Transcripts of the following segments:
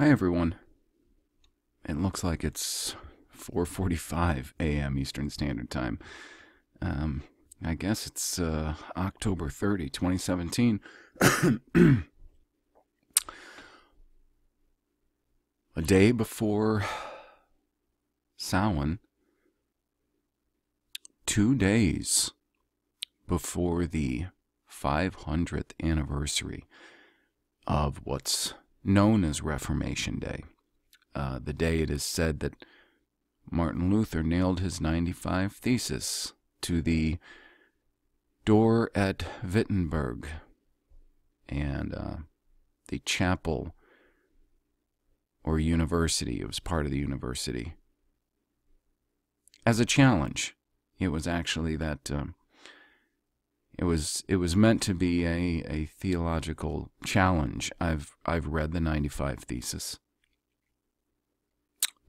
Hi everyone. It looks like it's 4:45 a.m. Eastern Standard Time. Um, I guess it's uh, October 30, 2017. A day before Samhain. Two days before the 500th anniversary of what's known as Reformation Day. Uh, the day it is said that Martin Luther nailed his 95 Thesis to the door at Wittenberg and uh, the chapel or university, it was part of the university, as a challenge. It was actually that. Um, it was it was meant to be a, a theological challenge. I've I've read the 95 thesis.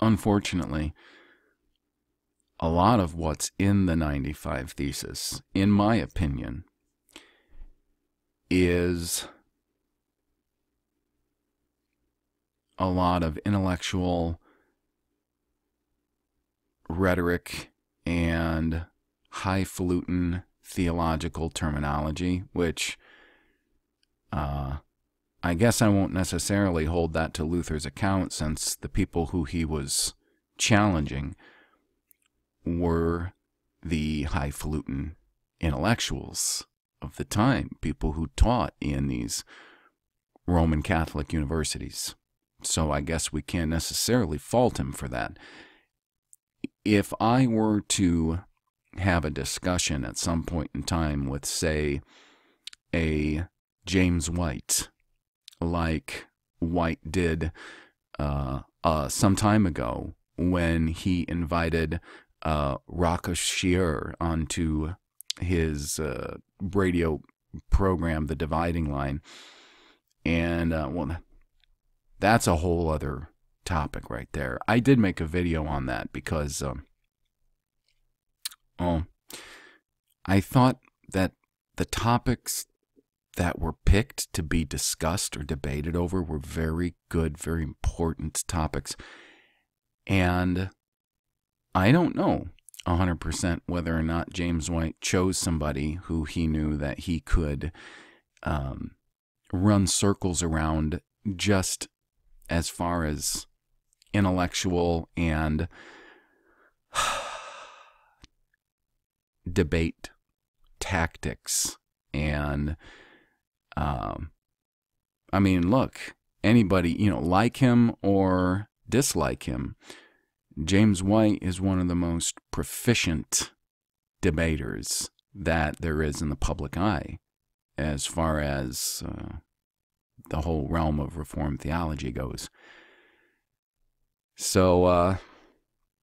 Unfortunately, a lot of what's in the 95 thesis, in my opinion, is a lot of intellectual rhetoric and highfalutin theological terminology, which uh, I guess I won't necessarily hold that to Luther's account since the people who he was challenging were the highfalutin intellectuals of the time, people who taught in these Roman Catholic universities. So I guess we can't necessarily fault him for that. If I were to have a discussion at some point in time with, say, a James White, like White did uh, uh, some time ago when he invited uh, Raka Shear onto his uh, radio program, The Dividing Line. And, uh, well, that's a whole other topic right there. I did make a video on that because um, Oh, I thought that the topics that were picked to be discussed or debated over were very good, very important topics. And I don't know 100% whether or not James White chose somebody who he knew that he could um, run circles around just as far as intellectual and debate tactics and um I mean, look, anybody, you know, like him or dislike him, James White is one of the most proficient debaters that there is in the public eye as far as uh, the whole realm of Reformed theology goes. So, uh,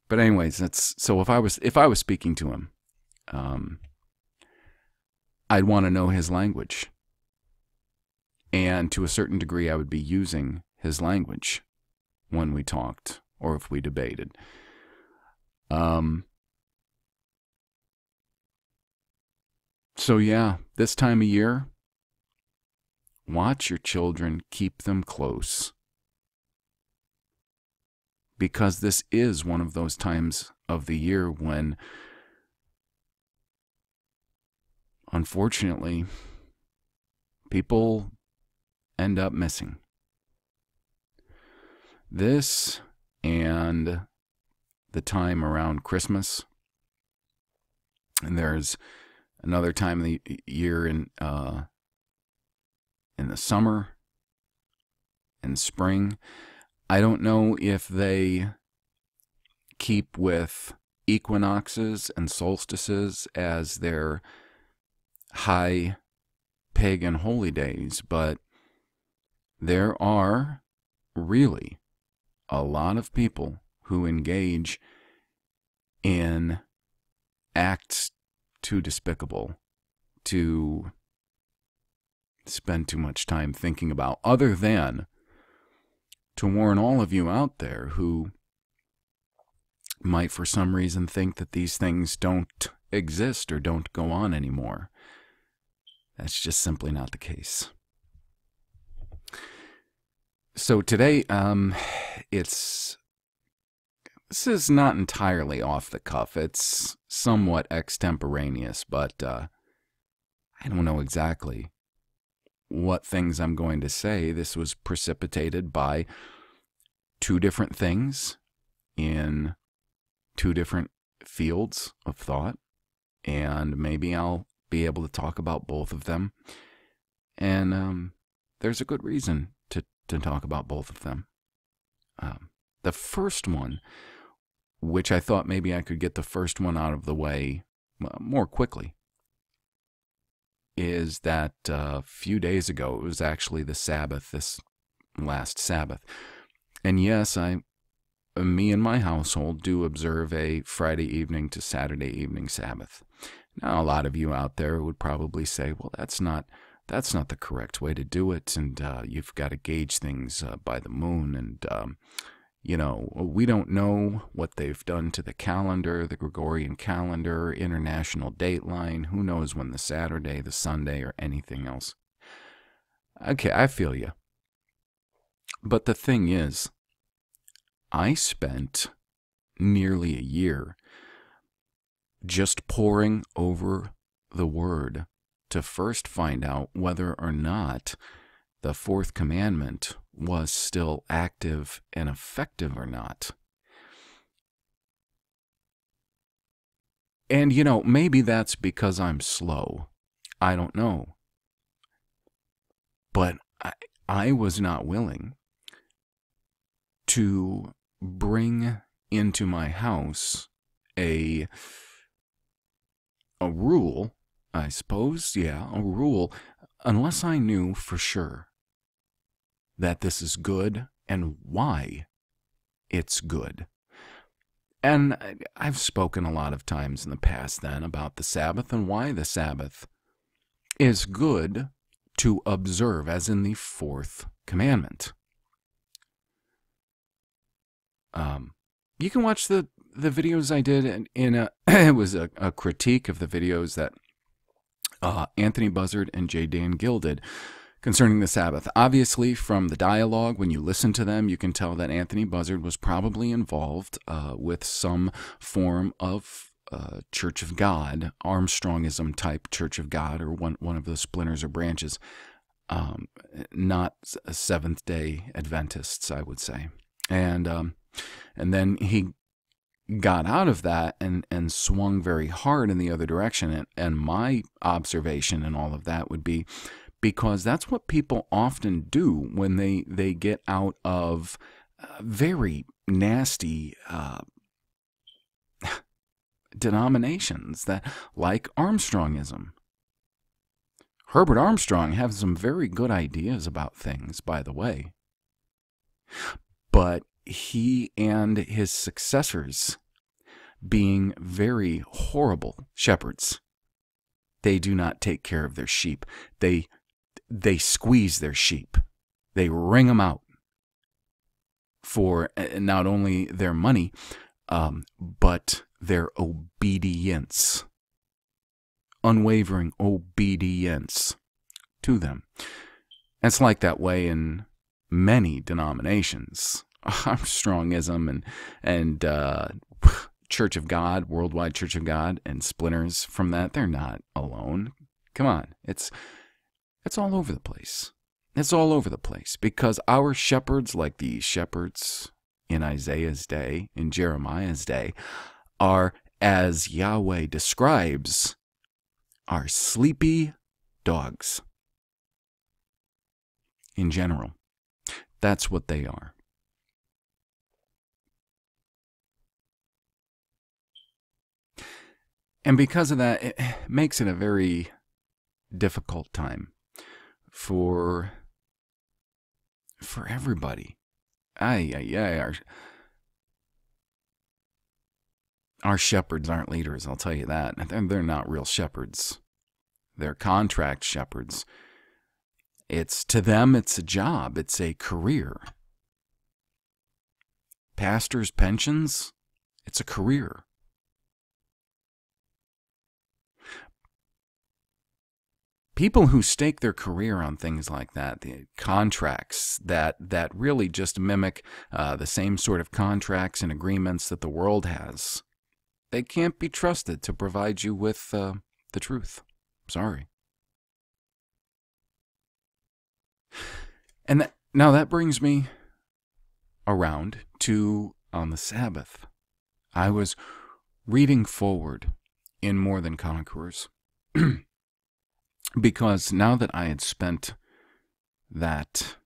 but anyways, that's so. If I was if I was speaking to him, um, I'd want to know his language. And to a certain degree, I would be using his language when we talked or if we debated. Um, so, yeah, this time of year, watch your children, keep them close. Because this is one of those times of the year when unfortunately, people end up missing. This and the time around Christmas, and there's another time of the year in uh, in the summer and spring. I don't know if they keep with equinoxes and solstices as their high pagan holy days, but there are really a lot of people who engage in acts too despicable to spend too much time thinking about, other than to warn all of you out there who might for some reason think that these things don't exist or don't go on anymore. That's just simply not the case. So today, um, it's this is not entirely off the cuff. It's somewhat extemporaneous, but uh, I don't know exactly what things I'm going to say. This was precipitated by two different things in two different fields of thought, and maybe I'll be able to talk about both of them. And um, there's a good reason to, to talk about both of them. Um, the first one, which I thought maybe I could get the first one out of the way more quickly, is that uh, a few days ago, it was actually the Sabbath, this last Sabbath. And yes, I, me and my household do observe a Friday evening to Saturday evening Sabbath. Now, a lot of you out there would probably say, well, that's not that's not the correct way to do it, and uh, you've got to gauge things uh, by the moon. And um, you know, we don't know what they've done to the calendar, the Gregorian calendar, international dateline. Who knows when the Saturday, the Sunday, or anything else. Okay, I feel you. But the thing is, I spent nearly a year just poring over the word to first find out whether or not the fourth commandment was still active and effective or not. And, you know, maybe that's because I'm slow. I don't know. But I, I was not willing to bring into my house a a rule, I suppose, yeah, a rule, unless I knew for sure that this is good and why it's good. And I've spoken a lot of times in the past then about the Sabbath and why the Sabbath is good to observe, as in the fourth commandment. Um, you can watch the the videos I did in, in a it was a, a, critique of the videos that uh, Anthony Buzzard and J. Dan Gill did concerning the Sabbath. Obviously, from the dialogue, when you listen to them, you can tell that Anthony Buzzard was probably involved uh, with some form of uh, Church of God, Armstrongism type Church of God, or one one of the splinters or branches. Um, not Seventh Day Adventists, I would say, and um, and then he got out of that and and swung very hard in the other direction and, and my observation and all of that would be because that's what people often do when they they get out of uh, very nasty uh, denominations that like Armstrongism. Herbert Armstrong has some very good ideas about things, by the way. But he and his successors being very horrible shepherds. They do not take care of their sheep. They they squeeze their sheep. They wring them out for uh, not only their money, um, but their obedience, unwavering obedience to them. It's like that way in many denominations. Armstrongism and and uh, Church of God, Worldwide Church of God, and splinters from that, they're not alone. Come on, it's it's all over the place. It's all over the place because our shepherds, like the shepherds in Isaiah's day, in Jeremiah's day, are, as Yahweh describes, are sleepy dogs. In general, that's what they are. And because of that, it makes it a very difficult time for for everybody. Ay, ay, ay. Our, our shepherds aren't leaders, I'll tell you that. They're, they're not real shepherds. They're contract shepherds. It's to them, it's a job, it's a career. Pastors' pensions, it's a career. People who stake their career on things like that, the contracts that that really just mimic uh, the same sort of contracts and agreements that the world has, they can't be trusted to provide you with uh, the truth. Sorry. And that, now that brings me around to on the Sabbath. I was reading forward in More Than Conquerors. because now that I had spent that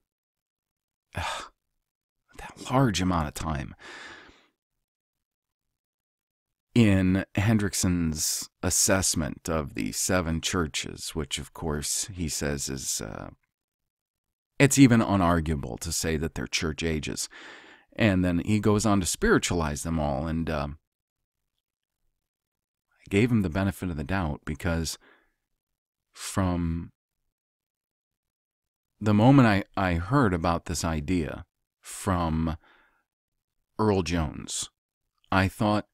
uh, that large amount of time in Hendriksen's assessment of the seven churches, which of course he says is uh, it's even unarguable to say that they're church ages, and then he goes on to spiritualize them all, and um, I gave him the benefit of the doubt because from the moment I, I heard about this idea from Earl Jones, I thought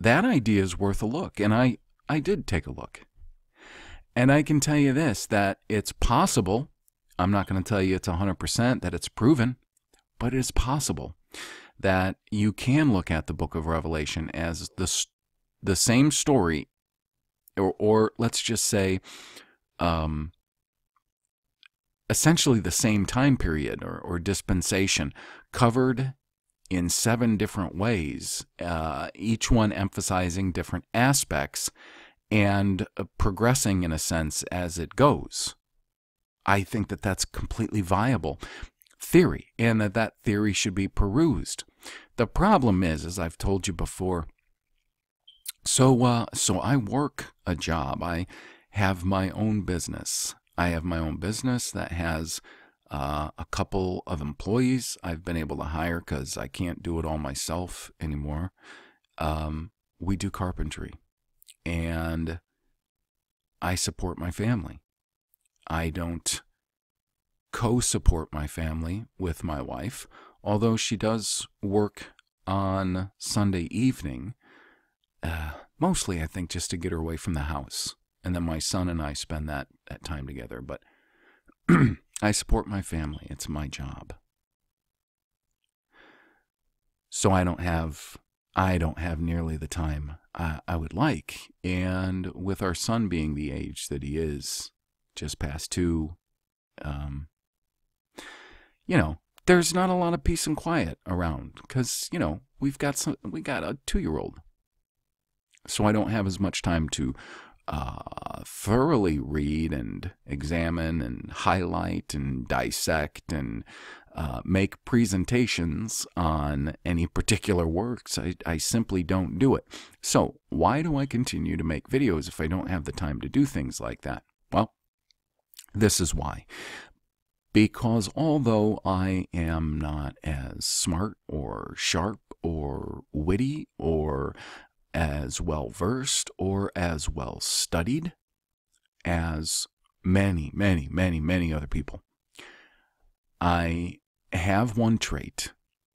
that idea is worth a look. And I, I did take a look. And I can tell you this that it's possible. I'm not going to tell you it's 100% that it's proven, but it's possible that you can look at the book of Revelation as the, the same story or, or let's just say, um, essentially the same time period or, or dispensation covered in seven different ways, uh, each one emphasizing different aspects and uh, progressing in a sense as it goes. I think that that's completely viable theory and that that theory should be perused. The problem is, as I've told you before, so, uh, so I work a job. I have my own business. I have my own business that has uh, a couple of employees I've been able to hire because I can't do it all myself anymore. Um, we do carpentry, and I support my family. I don't co-support my family with my wife, although she does work on Sunday evening uh, mostly, I think, just to get her away from the house. And then my son and I spend that, that time together. But I support my family. It's my job. So I don't have I don't have nearly the time I, I would like. And with our son being the age that he is, just past two, um, you know, there's not a lot of peace and quiet around because you know we've got some we got a two year old so I don't have as much time to uh, thoroughly read and examine and highlight and dissect and uh, make presentations on any particular works. I, I simply don't do it. So, why do I continue to make videos if I don't have the time to do things like that? Well, this is why. Because although I am not as smart or sharp or witty or as well versed or as well studied as many, many, many, many other people. I have one trait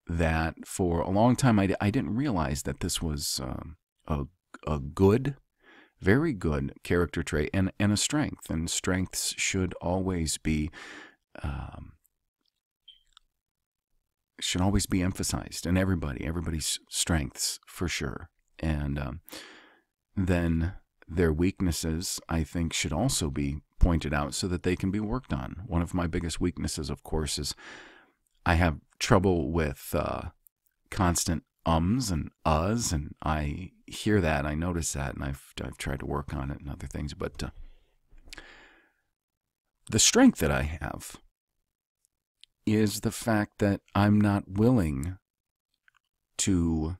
that for a long time I, I didn't realize that this was um, a, a good, very good character trait and, and a strength. And strengths should always be. Um, should always be emphasized and everybody everybody's strengths for sure and um, then their weaknesses, I think, should also be pointed out so that they can be worked on. One of my biggest weaknesses, of course, is I have trouble with uh, constant ums and uhs, and I hear that, I notice that, and I've I've tried to work on it and other things, but uh, the strength that I have is the fact that I'm not willing to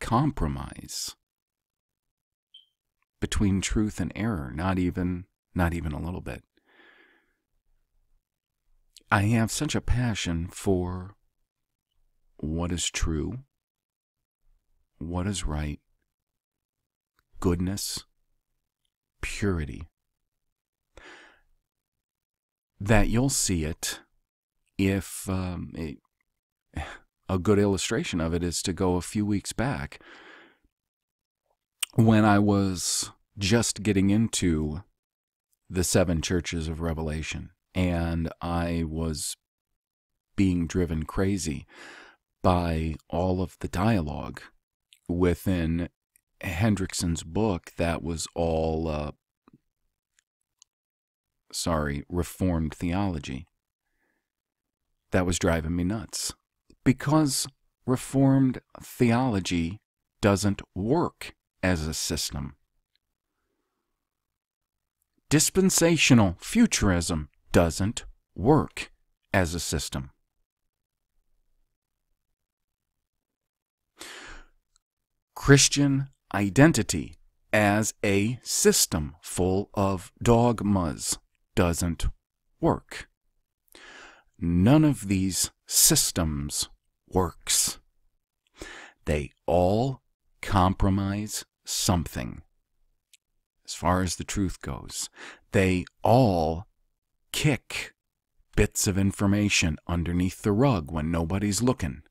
compromise between truth and error, not even not even a little bit. I have such a passion for what is true, what is right, goodness, purity, that you'll see it if um, it, a good illustration of it is to go a few weeks back when I was just getting into the seven churches of Revelation, and I was being driven crazy by all of the dialogue within Hendriksen's book that was all, uh, sorry, Reformed theology. That was driving me nuts. Because Reformed theology doesn't work as a system. Dispensational futurism doesn't work as a system. Christian identity as a system full of dogmas doesn't work. None of these systems works. They all compromise something. As far as the truth goes, they all kick bits of information underneath the rug when nobody's looking.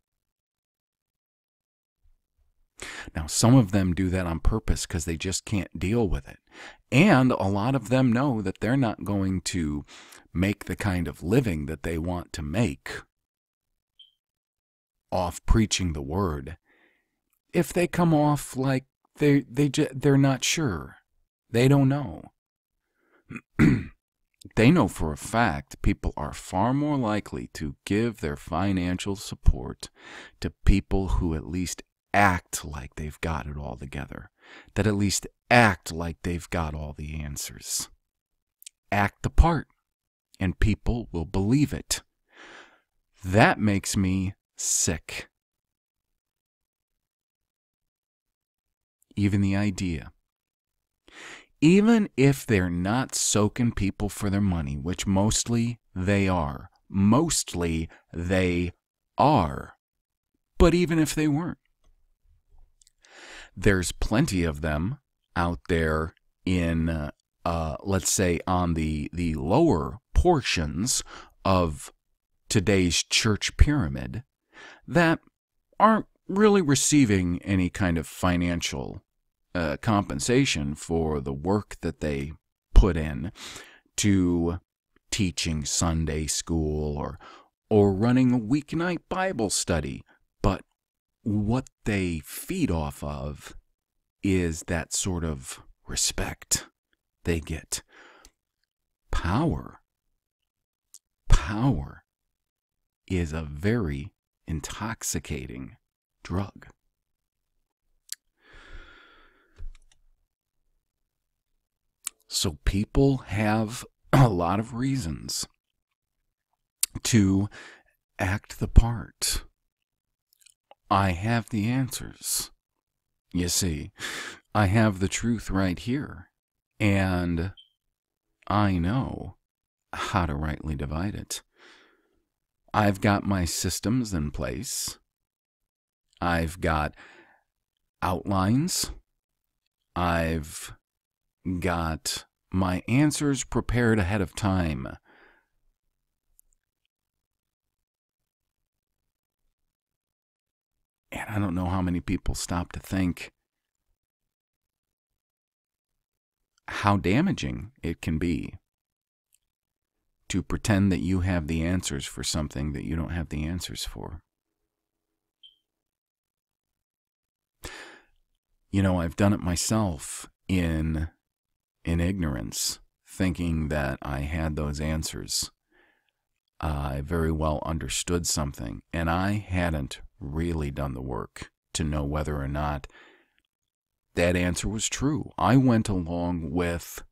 Now, some of them do that on purpose because they just can't deal with it. And a lot of them know that they're not going to make the kind of living that they want to make off preaching the word if they come off like they they they're not sure. They don't know. they know for a fact people are far more likely to give their financial support to people who at least act like they've got it all together, that at least act like they've got all the answers. Act the part, and people will believe it. That makes me sick. Even the idea. Even if they're not soaking people for their money, which mostly they are, mostly they are. But even if they weren't, there's plenty of them out there in, uh, uh, let's say, on the, the lower portions of today's church pyramid that aren't really receiving any kind of financial uh, compensation for the work that they put in to teaching Sunday school or or running a weeknight Bible study but what they feed off of is that sort of respect they get. Power. Power is a very intoxicating drug. So people have a lot of reasons to act the part I have the answers. You see, I have the truth right here, and I know how to rightly divide it. I've got my systems in place. I've got outlines. I've got my answers prepared ahead of time. And I don't know how many people stop to think how damaging it can be to pretend that you have the answers for something that you don't have the answers for. You know, I've done it myself in in ignorance, thinking that I had those answers. I very well understood something, and I hadn't really done the work to know whether or not that answer was true. I went along with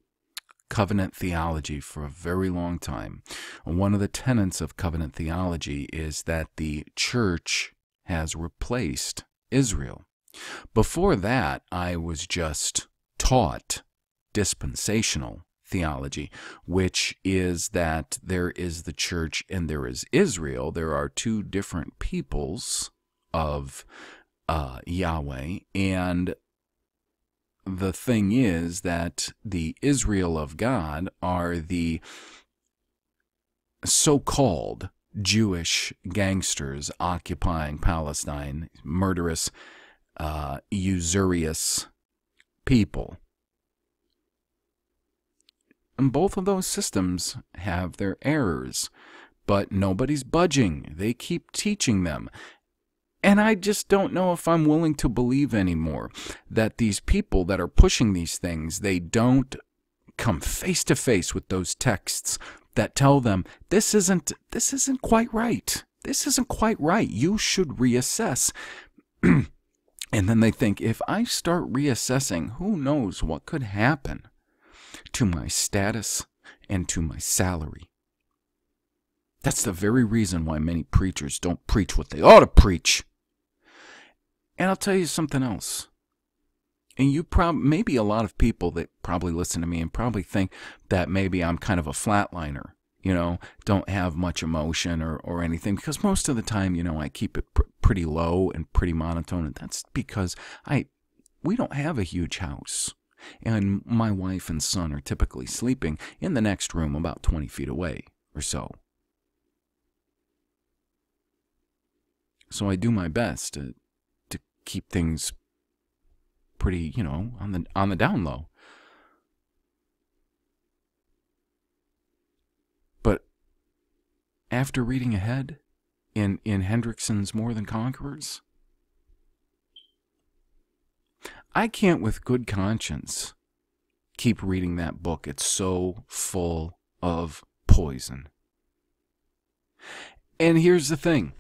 covenant theology for a very long time. One of the tenets of covenant theology is that the church has replaced Israel. Before that, I was just taught dispensational theology, which is that there is the church and there is Israel. There are two different peoples of uh, Yahweh. And the thing is that the Israel of God are the so called Jewish gangsters occupying Palestine, murderous, uh, usurious people And both of those systems have their errors, but nobody's budging. They keep teaching them. And I just don't know if I'm willing to believe anymore that these people that are pushing these things, they don't come face to face with those texts that tell them this isn't this isn't quite right. This isn't quite right. You should reassess. and then they think if I start reassessing, who knows what could happen to my status and to my salary. That's the very reason why many preachers don't preach what they ought to preach. And I'll tell you something else. And you probably, maybe a lot of people that probably listen to me and probably think that maybe I'm kind of a flatliner, you know, don't have much emotion or, or anything, because most of the time, you know, I keep it pr- pretty low and pretty monotone. And that's because I, we don't have a huge house. And my wife and son are typically sleeping in the next room about 20 feet away or so. So I do my best to keep things pretty, you know, on the on the down low. But after reading ahead in in Hendriksen's More Than Conquerors, I can't with good conscience keep reading that book. It's so full of poison. And here's the thing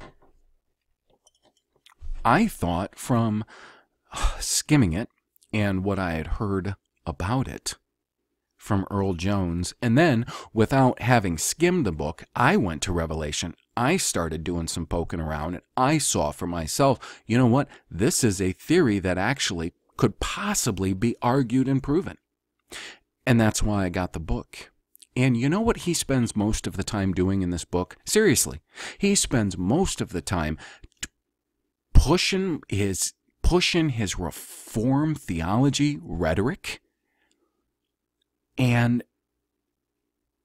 I thought from uh, skimming it and what I had heard about it from Earl Jones, and then without having skimmed the book, I went to Revelation. I started doing some poking around and I saw for myself, you know what? This is a theory that actually could possibly be argued and proven. And that's why I got the book. And you know what he spends most of the time doing in this book? Seriously, he spends most of the time pushing his pushing his reform theology rhetoric and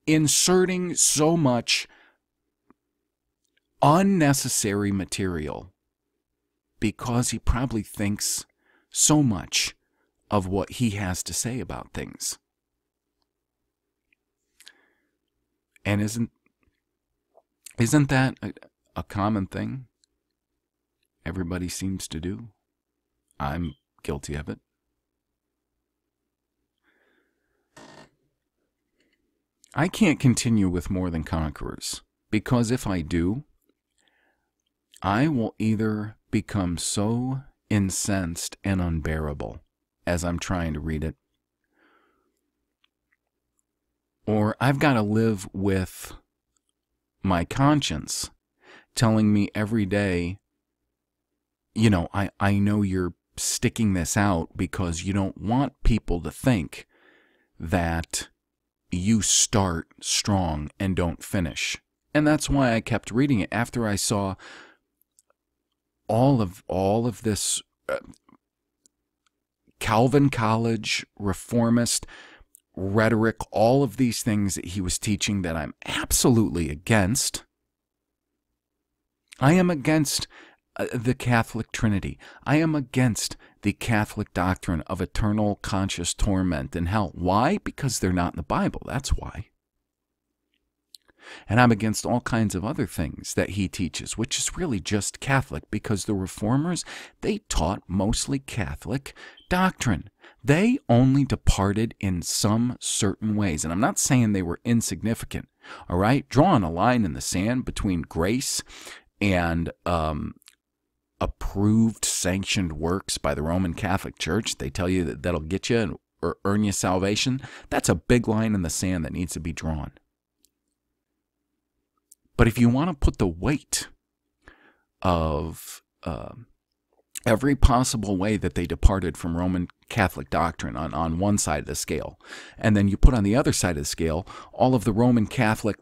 inserting so much unnecessary material because he probably thinks so much of what he has to say about things. And isn't isn't that a, a common thing? Everybody seems to do. I'm guilty of it. I can't continue with more than conquerors because if I do, I will either become so incensed and unbearable as I'm trying to read it, or I've got to live with my conscience telling me every day you know, I, I know you're sticking this out because you don't want people to think that you start strong and don't finish. And that's why I kept reading it after I saw all of all of this uh, Calvin College reformist rhetoric, all of these things that he was teaching that I'm absolutely against. I am against uh, the Catholic Trinity. I am against the Catholic doctrine of eternal conscious torment and hell. Why? Because they're not in the Bible. That's why. And I'm against all kinds of other things that he teaches, which is really just Catholic because the reformers, they taught mostly Catholic doctrine. They only departed in some certain ways. And I'm not saying they were insignificant, all right? Drawing a line in the sand between grace and um, approved, sanctioned works by the Roman Catholic Church, they tell you that that'll get you or earn you salvation, that's a big line in the sand that needs to be drawn. But if you want to put the weight of uh, every possible way that they departed from Roman Catholic doctrine on, on one side of the scale, and then you put on the other side of the scale all of the Roman Catholic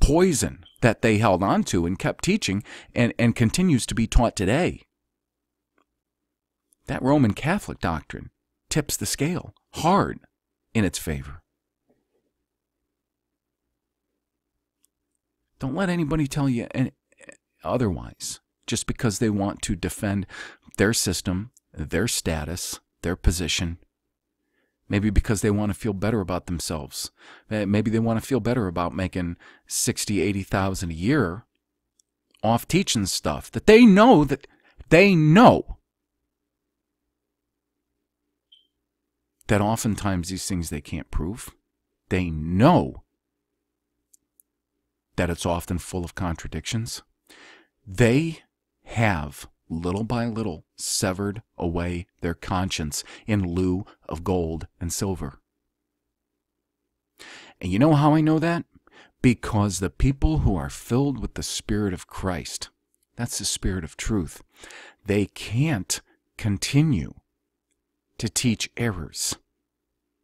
poison that they held on to and kept teaching and, and continues to be taught today. That Roman Catholic doctrine tips the scale hard in its favor. Don't let anybody tell you otherwise just because they want to defend their system, their status, their position. Maybe because they want to feel better about themselves. Maybe they want to feel better about making 60, 80,000 a year off teaching stuff that they know that they know that oftentimes these things they can't prove. They know that it's often full of contradictions. They have, little by little, severed away their conscience in lieu of gold and silver. And you know how I know that? Because the people who are filled with the Spirit of Christ, that's the Spirit of truth, they can't continue to teach errors.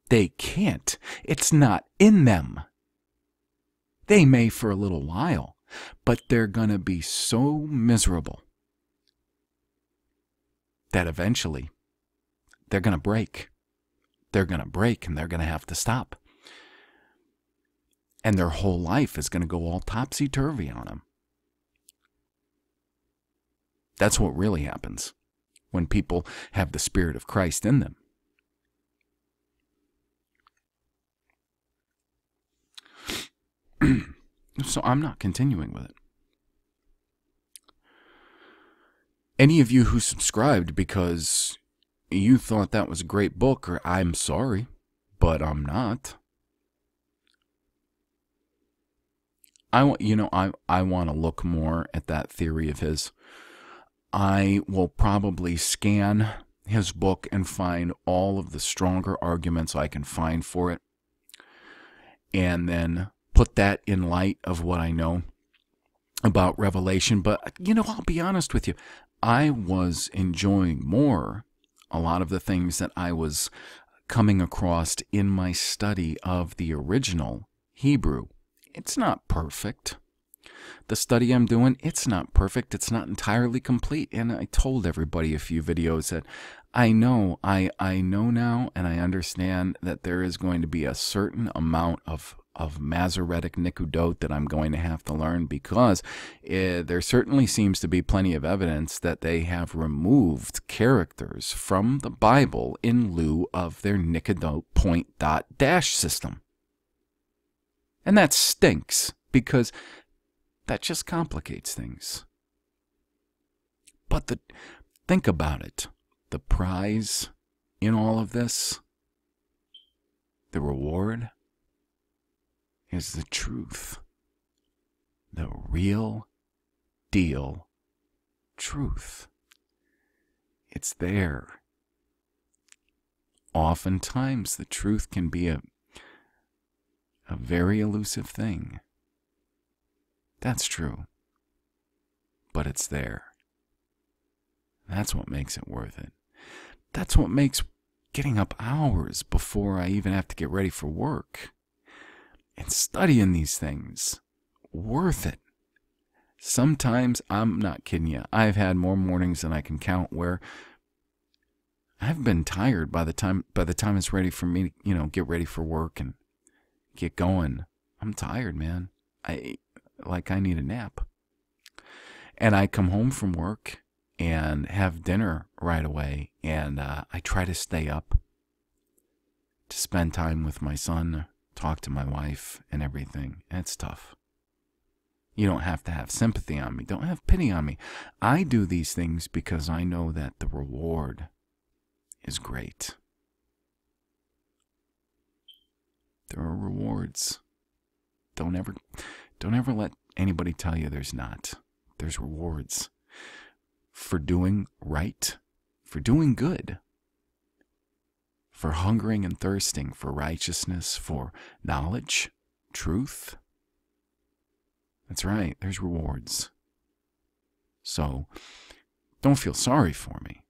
They can't. It's not in them. They may for a little while, but they're going to be so miserable that eventually they're going to break. They're going to break and they're going to have to stop. And their whole life is going to go all topsy turvy on them. That's what really happens when people have the Spirit of Christ in them. so I'm not continuing with it. Any of you who subscribed because you thought that was a great book, or I'm sorry, but I'm not. I want you know I I want to look more at that theory of his. I will probably scan his book and find all of the stronger arguments I can find for it and then put that in light of what I know about Revelation. But, you know, I'll be honest with you. I was enjoying more a lot of the things that I was coming across in my study of the original Hebrew. It's not perfect. The study I'm doing, it's not perfect. It's not entirely complete. And I told everybody a few videos that I know, I, I know now and I understand that there is going to be a certain amount of of Masoretic nikkudot that I'm going to have to learn because eh, there certainly seems to be plenty of evidence that they have removed characters from the Bible in lieu of their nikkudot point dot dash system. And that stinks because that just complicates things. But the, think about it. The prize in all of this, the reward, is the truth. The real deal truth. It's there. Oftentimes, the truth can be a, a very elusive thing. That's true. But it's there. That's what makes it worth it. That's what makes getting up hours before I even have to get ready for work and studying these things worth it. Sometimes I'm not kidding you. I've had more mornings than I can count where I've been tired by the time by the time it's ready for me to, you know, get ready for work and get going. I'm tired, man. I like I need a nap. And I come home from work and have dinner right away and uh, I try to stay up to spend time with my son talk to my wife and everything. It's tough. You don't have to have sympathy on me. Don't have pity on me. I do these things because I know that the reward is great. There are rewards. Don't ever don't ever let anybody tell you there's not. There's rewards for doing right, for doing good for hungering and thirsting for righteousness, for knowledge, truth. That's right, there's rewards. So don't feel sorry for me.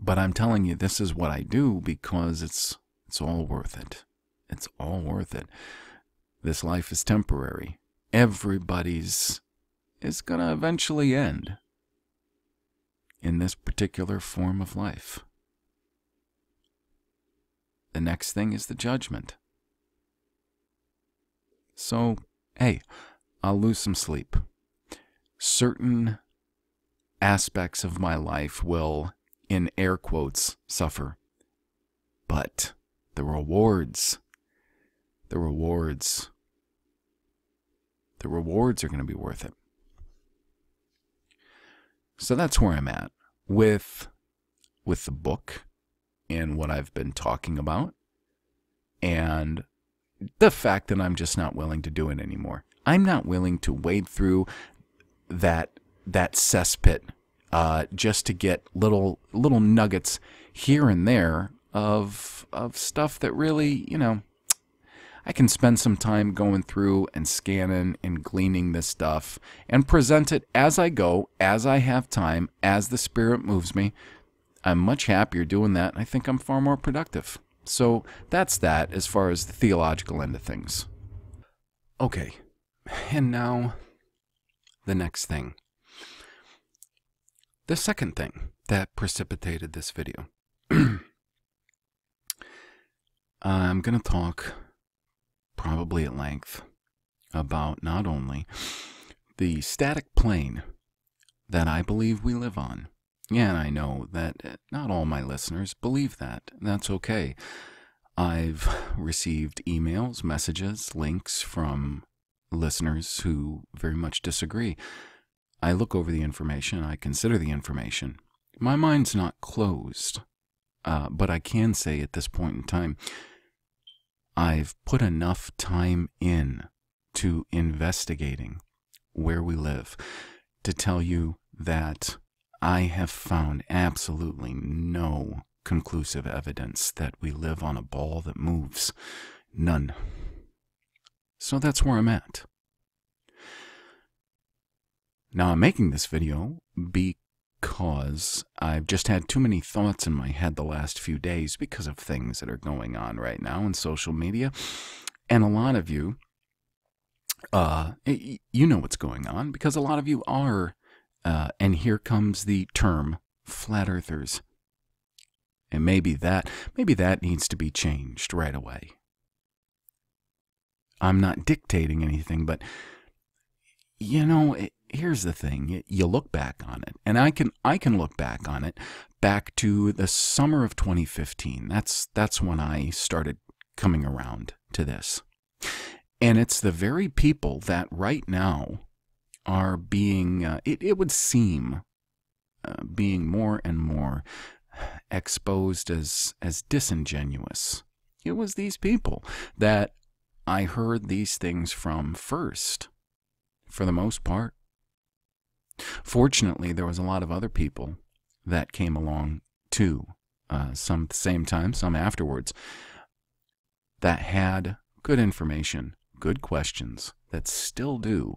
But I'm telling you, this is what I do because it's it's all worth it. It's all worth it. This life is temporary. Everybody's is going to eventually end in this particular form of life. The next thing is the judgment. So, hey, I'll lose some sleep. Certain aspects of my life will, in air quotes, suffer. But the rewards, the rewards, the rewards are going to be worth it. So that's where I'm at with with the book and what I've been talking about and the fact that I'm just not willing to do it anymore. I'm not willing to wade through that that cesspit uh, just to get little little nuggets here and there of of stuff that really, you know, I can spend some time going through and scanning and gleaning this stuff and present it as I go, as I have time, as the spirit moves me. I'm much happier doing that. I think I'm far more productive. So that's that as far as the theological end of things. Okay, and now the next thing. The second thing that precipitated this video. I'm going to talk probably at length about not only the static plane that I believe we live on. Yeah, and I know that not all my listeners believe that. That's okay. I've received emails, messages, links from listeners who very much disagree. I look over the information, I consider the information. My mind's not closed, uh, but I can say at this point in time, I've put enough time in to investigating where we live to tell you that I have found absolutely no conclusive evidence that we live on a ball that moves. None. So that's where I'm at. Now, I'm making this video because I've just had too many thoughts in my head the last few days because of things that are going on right now in social media. And a lot of you, uh, you know what's going on because a lot of you are, uh, and here comes the term flat earthers. And maybe that, maybe that needs to be changed right away. I'm not dictating anything, but you know, it, here's the thing you look back on it and i can i can look back on it back to the summer of 2015 that's that's when i started coming around to this and it's the very people that right now are being uh, it, it would seem uh, being more and more exposed as as disingenuous it was these people that i heard these things from first for the most part Fortunately, there was a lot of other people that came along too, uh, some at the same time, some afterwards, that had good information, good questions, that still do.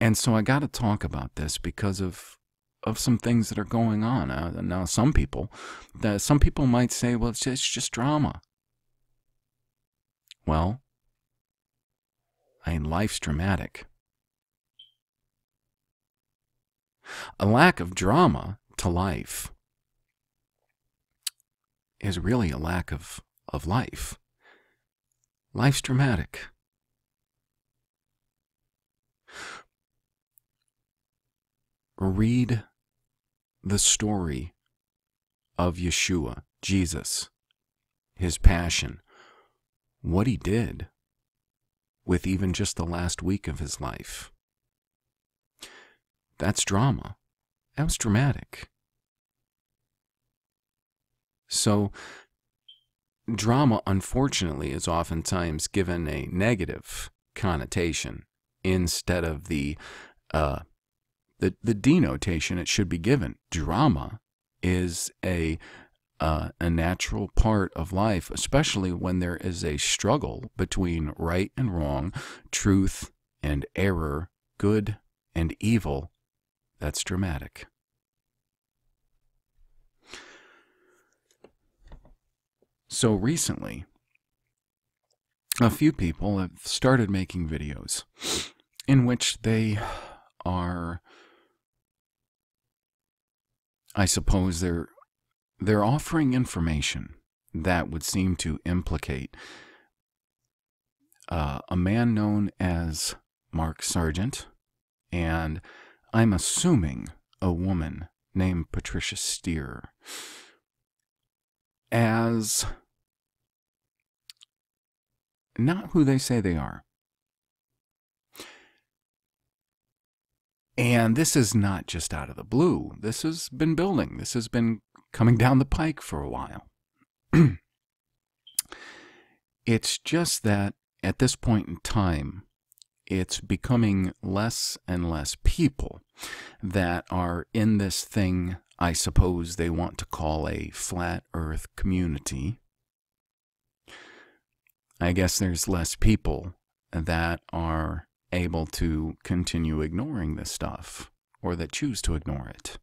And so I got to talk about this because of of some things that are going on. Uh, now, some people, uh, some people might say, "Well, it's just, it's just drama." Well, I mean, life's dramatic. A lack of drama to life is really a lack of, of life. Life's dramatic. Read the story of Yeshua, Jesus, his passion, what he did with even just the last week of his life. That's drama. That was dramatic. So, drama, unfortunately, is oftentimes given a negative connotation instead of the uh, the the denotation it should be given. Drama is a uh, a natural part of life, especially when there is a struggle between right and wrong, truth and error, good and evil. That's dramatic. So recently, a few people have started making videos in which they are, I suppose, they're they're offering information that would seem to implicate uh, a man known as Mark Sargent, and I'm assuming a woman named Patricia Steere as not who they say they are. And this is not just out of the blue. This has been building. This has been coming down the pike for a while. it's just that at this point in time, it's becoming less and less people that are in this thing I suppose they want to call a flat earth community. I guess there's less people that are able to continue ignoring this stuff or that choose to ignore it.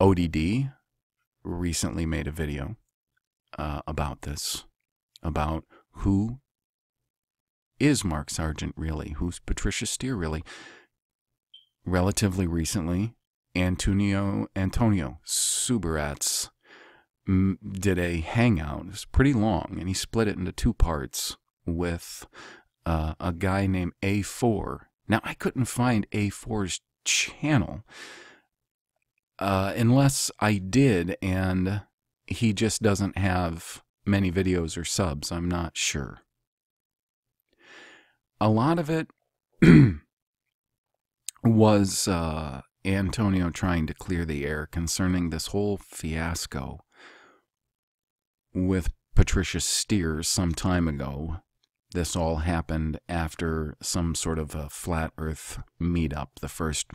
ODD recently made a video uh, about this, about who is Mark Sargent really? Who's Patricia Steere really? Relatively recently, Antonio Antonio Subirats did a hangout. It was pretty long, and he split it into two parts with uh, a guy named A4. Now I couldn't find A4's channel uh, unless I did, and he just doesn't have many videos or subs. I'm not sure a lot of it was uh, Antonio trying to clear the air concerning this whole fiasco with Patricia Steere some time ago. This all happened after some sort of a flat earth meetup, the first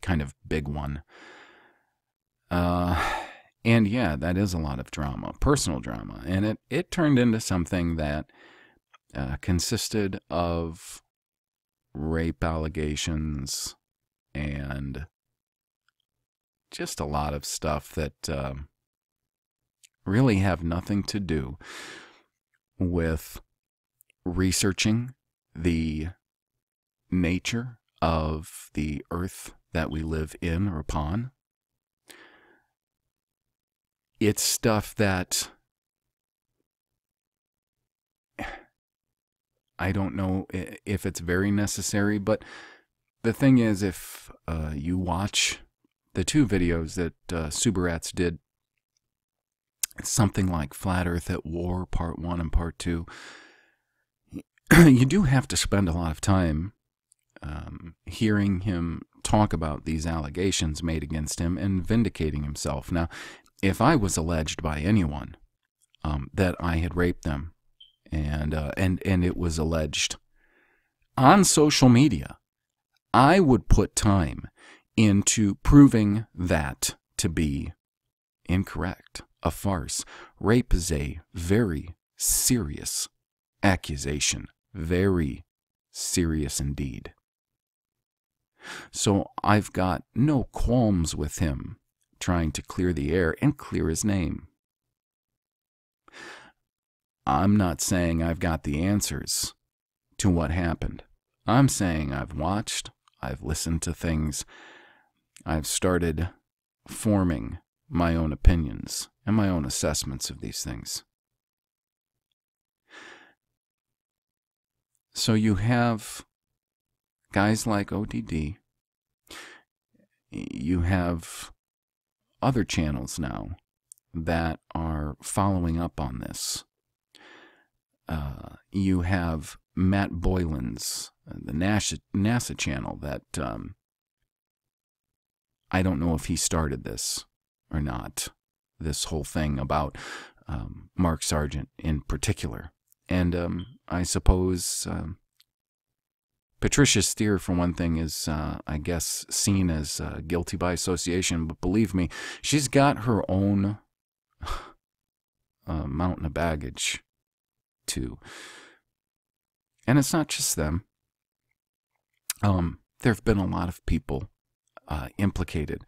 kind of big one. Uh, and yeah, that is a lot of drama, personal drama. And it, it turned into something that uh, consisted of rape allegations and just a lot of stuff that uh, really have nothing to do with researching the nature of the earth that we live in or upon. It's stuff that I don't know if it's very necessary, but the thing is, if uh, you watch the two videos that uh, Subirats did, something like Flat Earth at War, Part 1 and Part 2, you do have to spend a lot of time um, hearing him talk about these allegations made against him and vindicating himself. Now, if I was alleged by anyone um, that I had raped them and uh, and and it was alleged on social media. I would put time into proving that to be incorrect, a farce. Rape is a very serious accusation, very serious indeed. So I've got no qualms with him trying to clear the air and clear his name. I'm not saying I've got the answers to what happened. I'm saying I've watched, I've listened to things, I've started forming my own opinions and my own assessments of these things. So you have guys like ODD, you have other channels now that are following up on this uh, you have Matt Boylan's, uh, the NASA, NASA channel that um, I don't know if he started this or not, this whole thing about um, Mark Sargent in particular. And um, I suppose um, Patricia Steere, for one thing, is, uh, I guess, seen as uh, guilty by association. But believe me, she's got her own uh, mountain of baggage too. And it's not just them. Um, there have been a lot of people uh, implicated.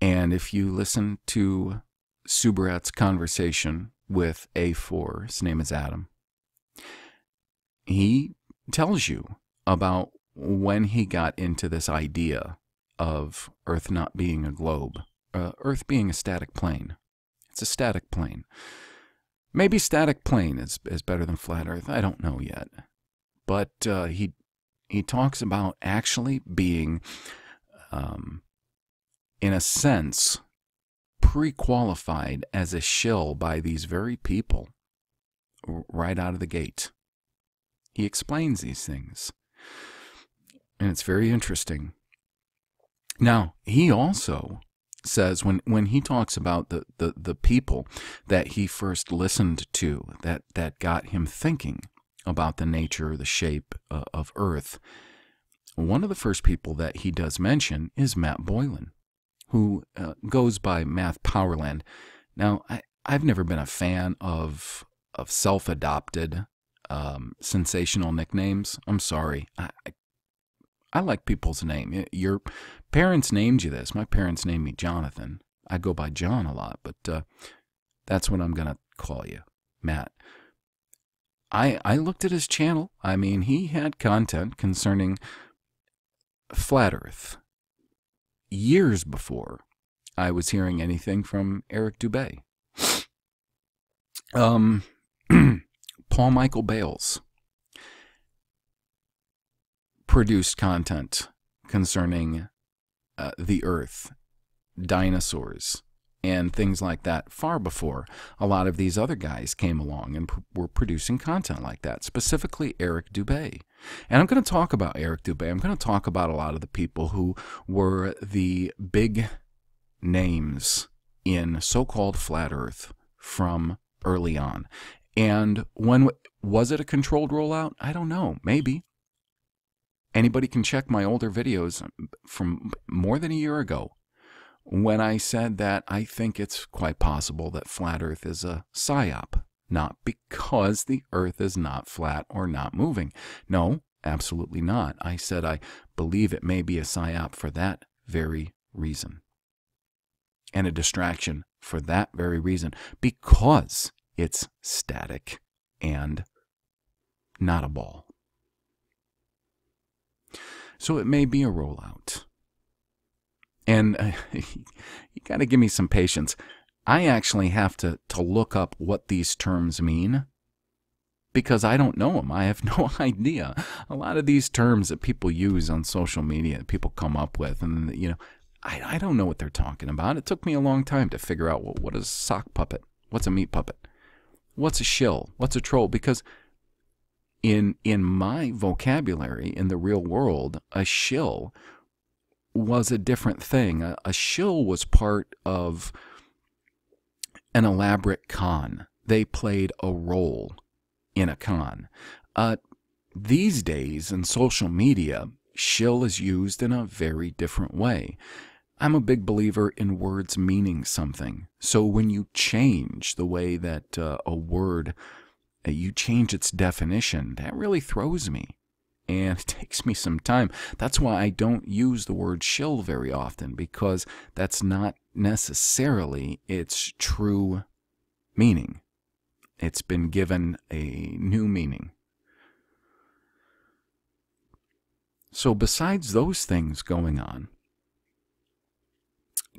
And if you listen to Subirat's conversation with A4, his name is Adam, he tells you about when he got into this idea of Earth not being a globe, uh, Earth being a static plane. It's a static plane. Maybe static plane is, is better than flat Earth. I don't know yet. But uh, he, he talks about actually being um, in a sense, pre qualified as a shill by these very people right out of the gate. He explains these things. And it's very interesting. Now, he also says when, when he talks about the, the, the people that he first listened to that, that got him thinking about the nature, the shape uh, of Earth, one of the first people that he does mention is Matt Boylan, who uh, goes by Math Powerland. Now, I, I've never been a fan of of self adopted um, sensational nicknames. I'm sorry. I, I like people's name. Your parents named you this. My parents named me Jonathan. I go by John a lot, but uh, that's what I'm going to call you, Matt. I I looked at his channel. I mean, he had content concerning flat Earth years before I was hearing anything from Eric Dubay. Um, Paul Michael Bales produced content concerning uh, the earth, dinosaurs, and things like that far before a lot of these other guys came along and pr- were producing content like that, specifically Eric Dubay. And I'm going to talk about Eric Dubay. I'm going to talk about a lot of the people who were the big names in so called flat earth from early on. And when was it a controlled rollout? I don't know. Maybe. Anybody can check my older videos from more than a year ago when I said that I think it's quite possible that flat Earth is a psyop, not because the Earth is not flat or not moving. No, absolutely not. I said I believe it may be a psyop for that very reason. And a distraction for that very reason, because it's static and not a ball. So it may be a rollout. And uh, you got to give me some patience. I actually have to, to look up what these terms mean because I don't know them. I have no idea. A lot of these terms that people use on social media, that people come up with, and you know, I, I don't know what they're talking about. It took me a long time to figure out well, what is a sock puppet? What's a meat puppet? What's a shill? What's a troll? Because in in my vocabulary in the real world, a shill was a different thing. A, a shill was part of an elaborate con. They played a role in a con. Uh, these days in social media, shill is used in a very different way. I'm a big believer in words meaning something. So when you change the way that uh, a word you change its definition, that really throws me. And it takes me some time. That's why I don't use the word shill very often, because that's not necessarily its true meaning. It's been given a new meaning. So, besides those things going on,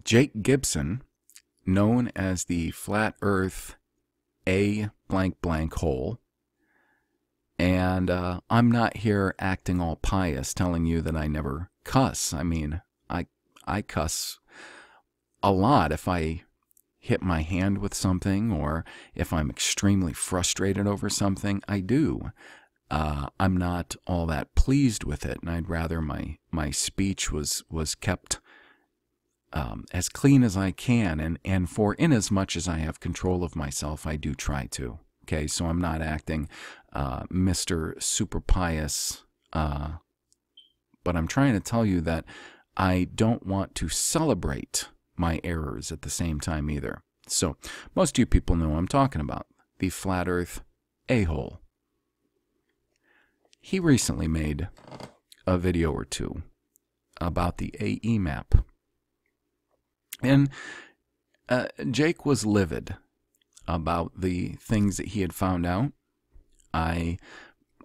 Jake Gibson, known as the Flat Earth A blank blank hole. And uh, I'm not here acting all pious, telling you that I never cuss. I mean, I I cuss a lot if I hit my hand with something or if I'm extremely frustrated over something. I do. Uh, I'm not all that pleased with it, and I'd rather my my speech was was kept um, as clean as I can, and and for in as much as I have control of myself, I do try to. Okay, so I'm not acting uh, Mr. Super Pious, uh, but I'm trying to tell you that I don't want to celebrate my errors at the same time either. So most of you people know what I'm talking about the flat Earth a hole. He recently made a video or two about the AE map. And uh, Jake was livid about the things that he had found out. I,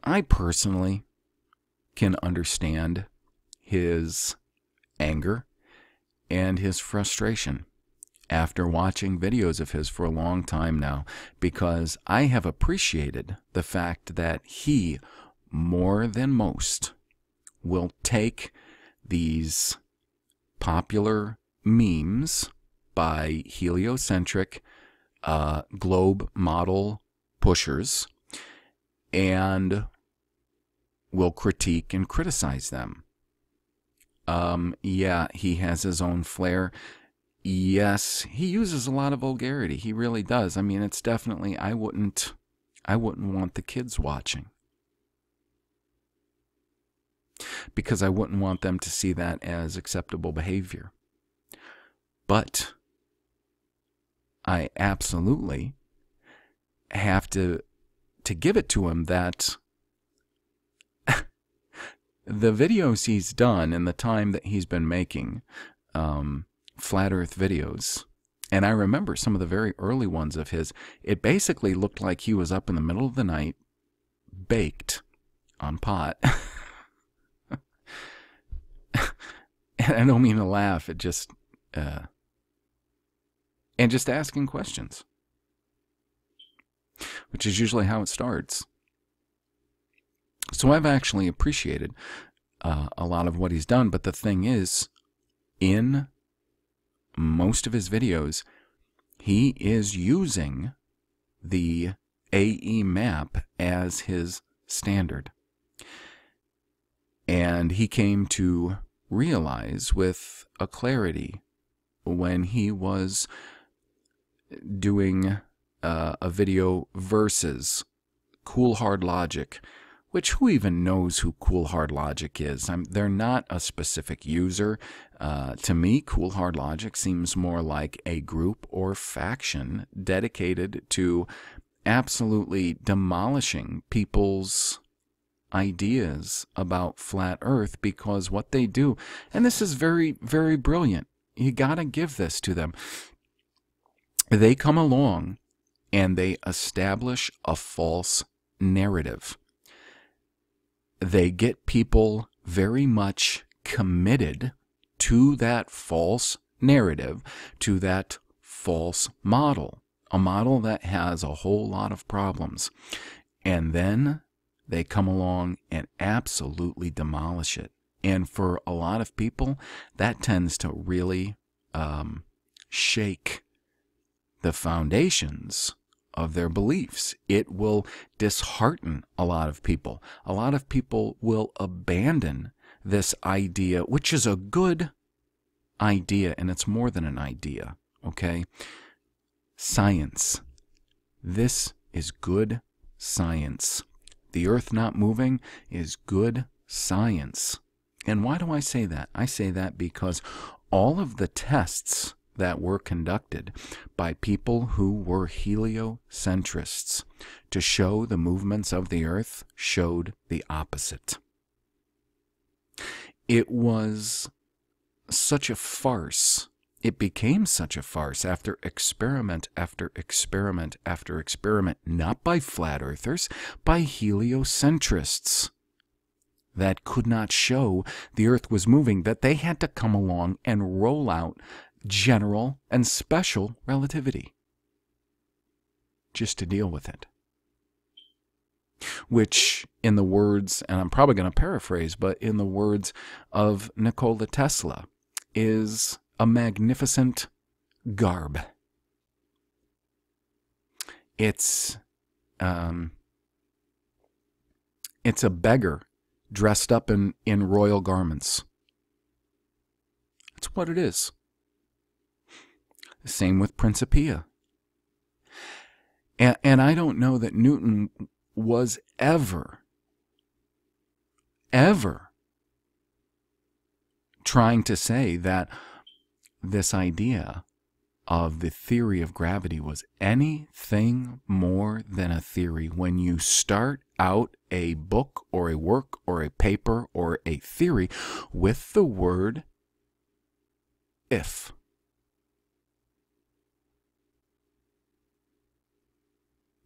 I personally can understand his anger and his frustration after watching videos of his for a long time now because I have appreciated the fact that he, more than most, will take these popular memes by heliocentric uh, globe model pushers and will critique and criticize them. Um, yeah, he has his own flair. Yes, he uses a lot of vulgarity. He really does. I mean, it's definitely I wouldn't I wouldn't want the kids watching. Because I wouldn't want them to see that as acceptable behavior. But I absolutely have to to give it to him that the videos he's done in the time that he's been making um, flat Earth videos, and I remember some of the very early ones of his, it basically looked like he was up in the middle of the night, baked on pot. and I don't mean to laugh, it just, uh, and just asking questions, which is usually how it starts. So I've actually appreciated uh, a lot of what he's done, but the thing is, in most of his videos, he is using the AE map as his standard. And he came to realize with a clarity when he was doing uh, a video versus Cool Hard Logic which who even knows who Cool Hard Logic is? I'm, they're not a specific user. Uh, to me, Cool Hard Logic seems more like a group or faction dedicated to absolutely demolishing people's ideas about flat earth because what they do and this is very very brilliant you got to give this to them they come along and they establish a false narrative they get people very much committed to that false narrative, to that false model, a model that has a whole lot of problems. And then they come along and absolutely demolish it. And for a lot of people, that tends to really um, shake the foundations of their beliefs. It will dishearten a lot of people. A lot of people will abandon this idea, which is a good idea, and it's more than an idea, okay? Science. This is good science. The earth not moving is good science. And why do I say that? I say that because all of the tests that were conducted by people who were heliocentrists to show the movements of the earth showed the opposite. It was such a farce. It became such a farce after experiment after experiment after experiment, not by flat earthers, by heliocentrists that could not show the earth was moving, that they had to come along and roll out general and special relativity just to deal with it. Which, in the words, and I'm probably going to paraphrase, but in the words of Nikola Tesla, is a magnificent garb. It's um, it's a beggar dressed up in, in royal garments. That's what it is. Same with Principia. And, and I don't know that Newton was ever, ever trying to say that this idea of the theory of gravity was anything more than a theory. When you start out a book or a work or a paper or a theory with the word if,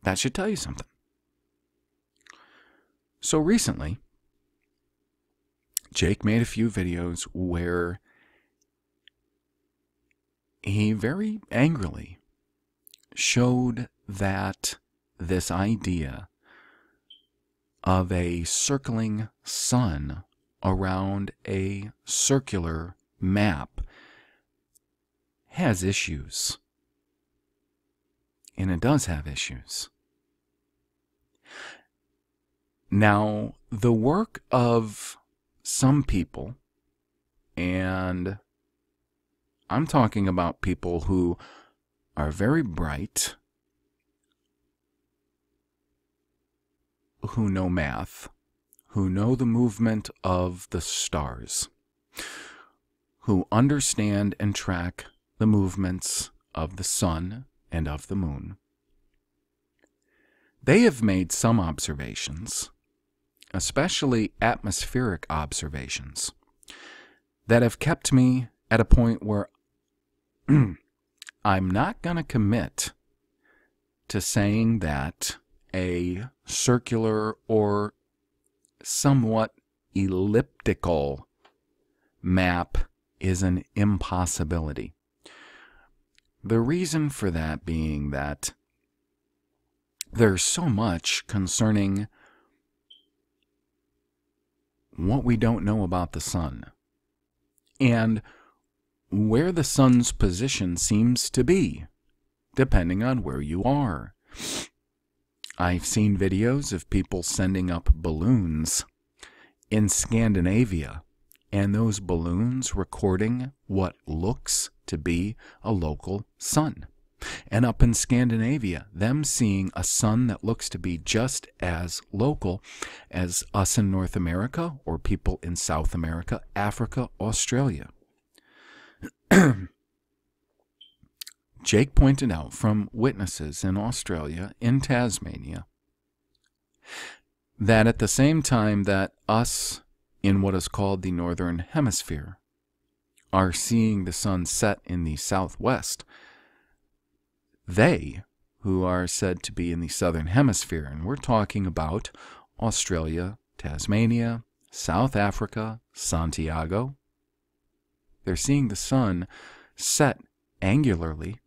That should tell you something. So recently, Jake made a few videos where he very angrily showed that this idea of a circling sun around a circular map has issues. And it does have issues. Now, the work of some people, and I'm talking about people who are very bright, who know math, who know the movement of the stars, who understand and track the movements of the sun and of the moon. They have made some observations, especially atmospheric observations, that have kept me at a point where I'm not going to commit to saying that a circular or somewhat elliptical map is an impossibility. The reason for that being that there's so much concerning what we don't know about the sun and where the sun's position seems to be, depending on where you are. I've seen videos of people sending up balloons in Scandinavia, and those balloons recording what looks to be a local sun. And up in Scandinavia, them seeing a sun that looks to be just as local as us in North America or people in South America, Africa, Australia. Jake pointed out from witnesses in Australia, in Tasmania, that at the same time that us in what is called the Northern Hemisphere are seeing the sun set in the southwest, they, who are said to be in the Southern Hemisphere, and we're talking about Australia, Tasmania, South Africa, Santiago, they're seeing the sun set angularly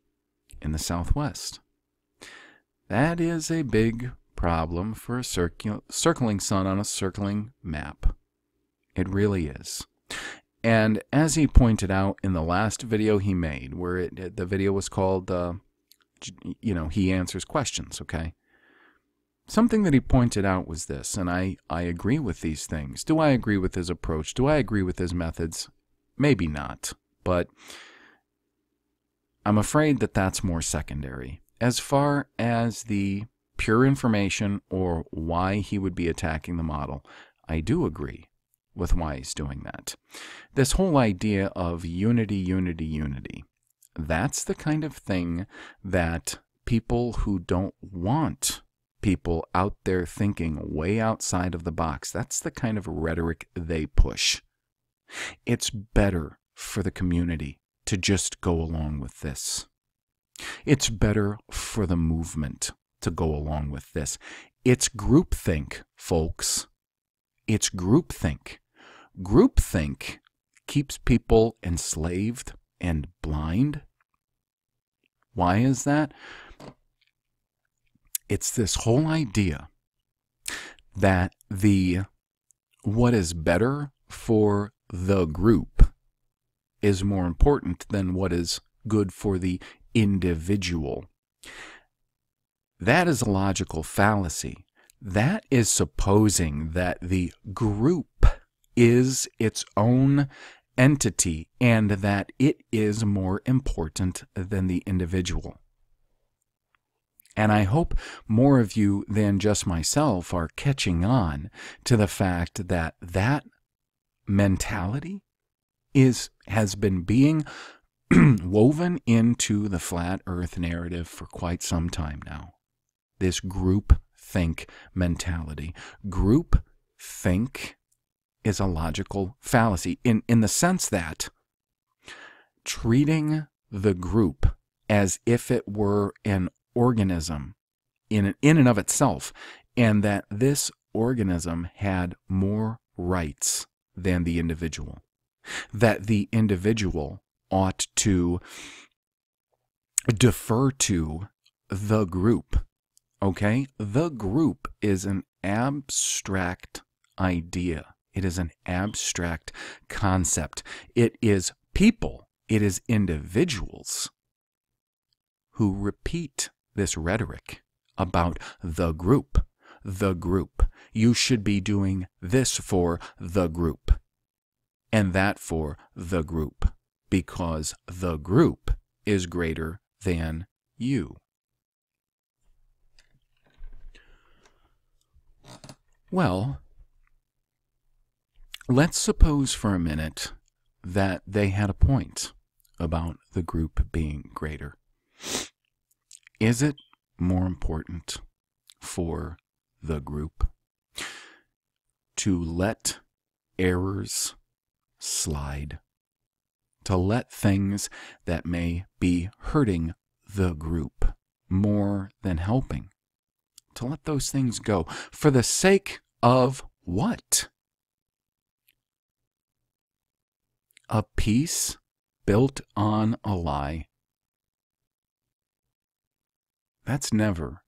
in the southwest. That is a big problem for a circul- circling sun on a circling map. It really is. And as he pointed out in the last video he made, where it, the video was called, uh, you know, he answers questions, okay? Something that he pointed out was this, and I, I agree with these things. Do I agree with his approach? Do I agree with his methods? Maybe not, but I'm afraid that that's more secondary. As far as the pure information or why he would be attacking the model, I do agree with why he's doing that. This whole idea of unity, unity, unity, that's the kind of thing that people who don't want people out there thinking way outside of the box, that's the kind of rhetoric they push. It's better for the community to just go along with this. It's better for the movement to go along with this. It's groupthink, folks. It's groupthink. Groupthink keeps people enslaved and blind. Why is that? It's this whole idea that the what is better for the group is more important than what is good for the individual. That is a logical fallacy. That is supposing that the group is its own entity and that it is more important than the individual. And I hope more of you than just myself are catching on to the fact that that mentality is has been being woven into the flat earth narrative for quite some time now. This group think mentality. Group think is a logical fallacy in, in the sense that treating the group as if it were an organism in, in and of itself, and that this organism had more rights than the individual that the individual ought to defer to the group. Okay? The group is an abstract idea, it is an abstract concept. It is people it is individuals who repeat this rhetoric about the group, the group. You should be doing this for the group and that for the group because the group is greater than you. Well, let's suppose for a minute that they had a point about the group being greater. Is it more important for the group to let errors slide, to let things that may be hurting the group more than helping, to let those things go for the sake of what? A peace built on a lie. That's never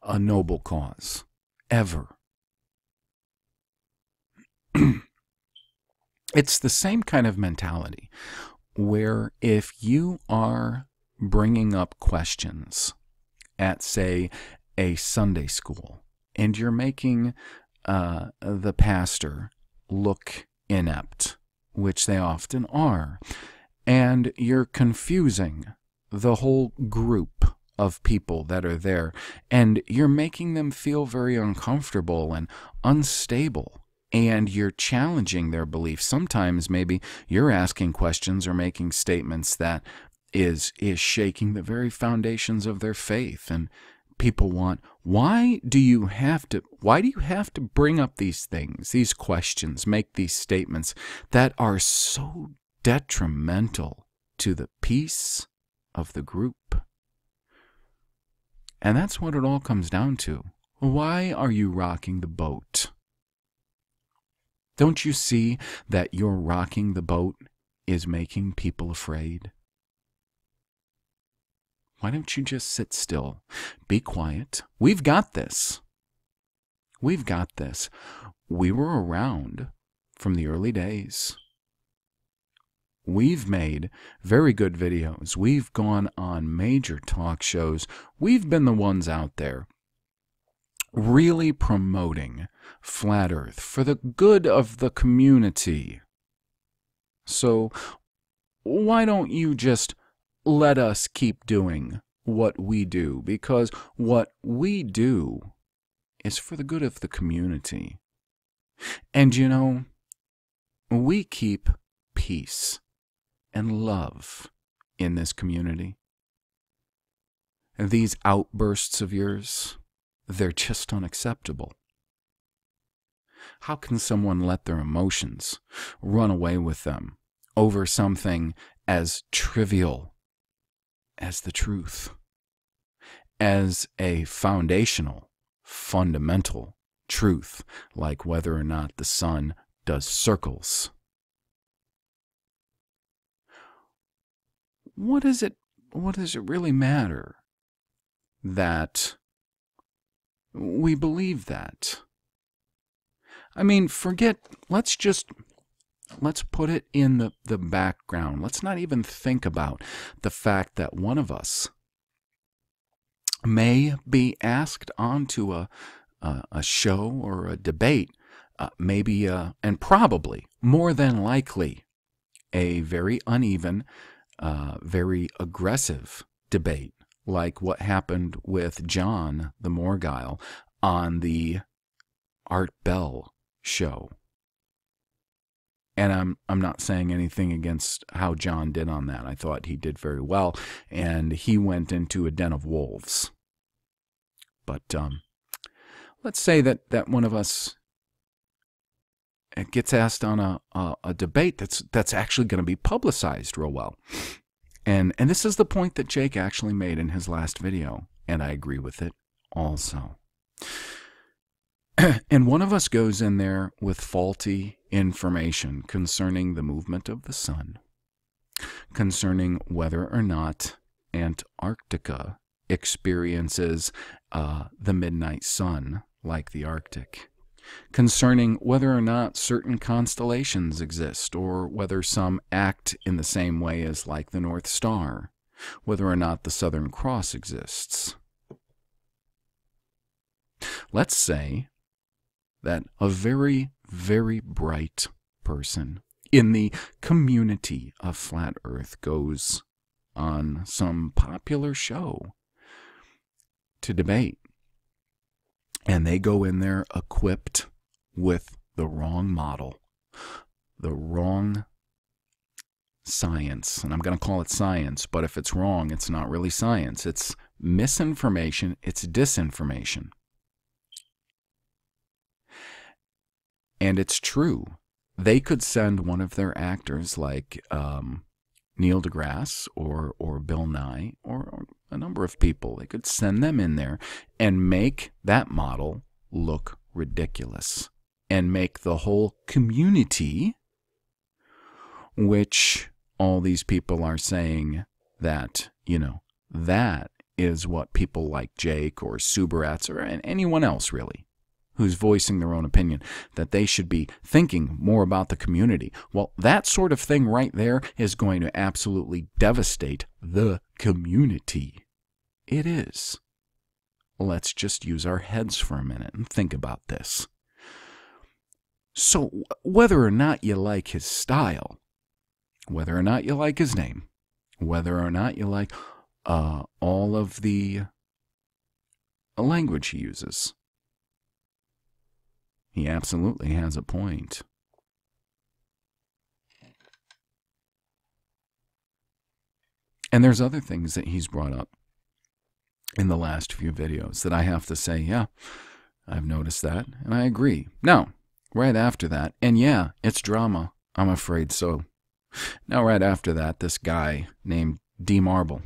a noble cause, ever. it's the same kind of mentality where if you are bringing up questions at, say, a Sunday school, and you're making uh, the pastor look inept, which they often are, and you're confusing the whole group of people that are there, and you're making them feel very uncomfortable and unstable. And you're challenging their beliefs. Sometimes maybe you're asking questions or making statements that is is shaking the very foundations of their faith. And people want why do you have to why do you have to bring up these things, these questions, make these statements that are so detrimental to the peace of the group? And that's what it all comes down to. Why are you rocking the boat? Don't you see that your rocking the boat is making people afraid? Why don't you just sit still? Be quiet. We've got this. We've got this. We were around from the early days. We've made very good videos. We've gone on major talk shows. We've been the ones out there really promoting Flat Earth for the good of the community. So, why don't you just let us keep doing what we do? Because what we do is for the good of the community. And you know, we keep peace and love in this community. And these outbursts of yours, they're just unacceptable. How can someone let their emotions run away with them over something as trivial as the truth, as a foundational, fundamental truth, like whether or not the sun does circles what does it what does it really matter that we believe that? I mean, forget let's just let's put it in the, the background. Let's not even think about the fact that one of us may be asked onto a, a, a show or a debate, uh, maybe, uh, and probably, more than likely, a very uneven uh, very aggressive debate, like what happened with John the Morgile on the Art Bell show. And I'm I'm not saying anything against how John did on that. I thought he did very well, and he went into a den of wolves. But um, let's say that that one of us gets asked on a, a, a debate that's that's actually going to be publicized real well. And and this is the point that Jake actually made in his last video, and I agree with it also. and one of us goes in there with faulty information concerning the movement of the sun, concerning whether or not Antarctica experiences uh, the midnight sun like the Arctic concerning whether or not certain constellations exist or whether some act in the same way as like the North Star, whether or not the Southern Cross exists. Let's say that a very, very bright person in the community of Flat Earth goes on some popular show to debate. And they go in there equipped with the wrong model, the wrong science. And I'm going to call it science, but if it's wrong, it's not really science. It's misinformation, it's disinformation. And it's true. They could send one of their actors like um, Neil deGrasse or, or Bill Nye or, or a number of people. They could send them in there and make that model look ridiculous and make the whole community, which all these people are saying that, you know, that is what people like Jake or Subarats or anyone else really who's voicing their own opinion, that they should be thinking more about the community. Well, that sort of thing right there is going to absolutely devastate the community. It is. Let's just use our heads for a minute and think about this. So, whether or not you like his style, whether or not you like his name, whether or not you like uh, all of the language he uses, he absolutely has a point. And there's other things that he's brought up in the last few videos that I have to say, yeah, I've noticed that, and I agree. Now, right after that, and yeah, it's drama, I'm afraid so. Now, right after that, this guy named D Marble.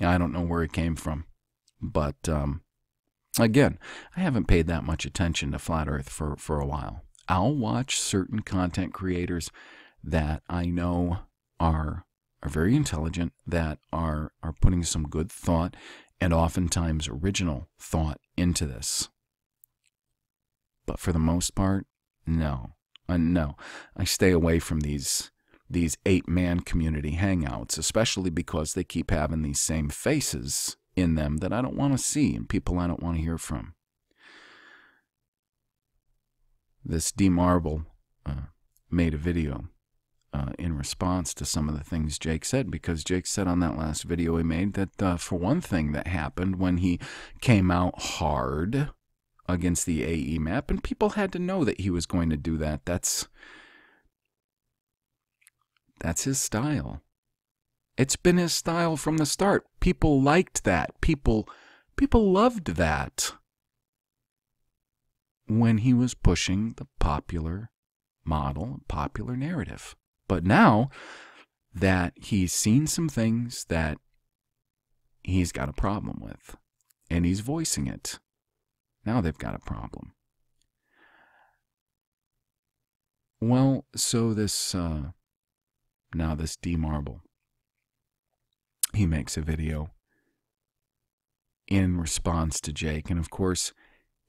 I don't know where he came from, but um, Again, I haven't paid that much attention to Flat Earth for, for a while. I'll watch certain content creators that I know are are very intelligent, that are are putting some good thought and oftentimes original thought into this. But for the most part, no. Uh, no. I stay away from these these eight man community hangouts, especially because they keep having these same faces in them that I don't want to see and people I don't want to hear from. This D Marble uh, made a video uh, in response to some of the things Jake said because Jake said on that last video he made that uh, for one thing that happened when he came out hard against the AE map and people had to know that he was going to do that. That's that's his style. It's been his style from the start. People liked that. People people loved that. When he was pushing the popular model, popular narrative. But now that he's seen some things that he's got a problem with and he's voicing it. Now they've got a problem. Well, so this uh, now this D Marble he makes a video in response to Jake. And of course,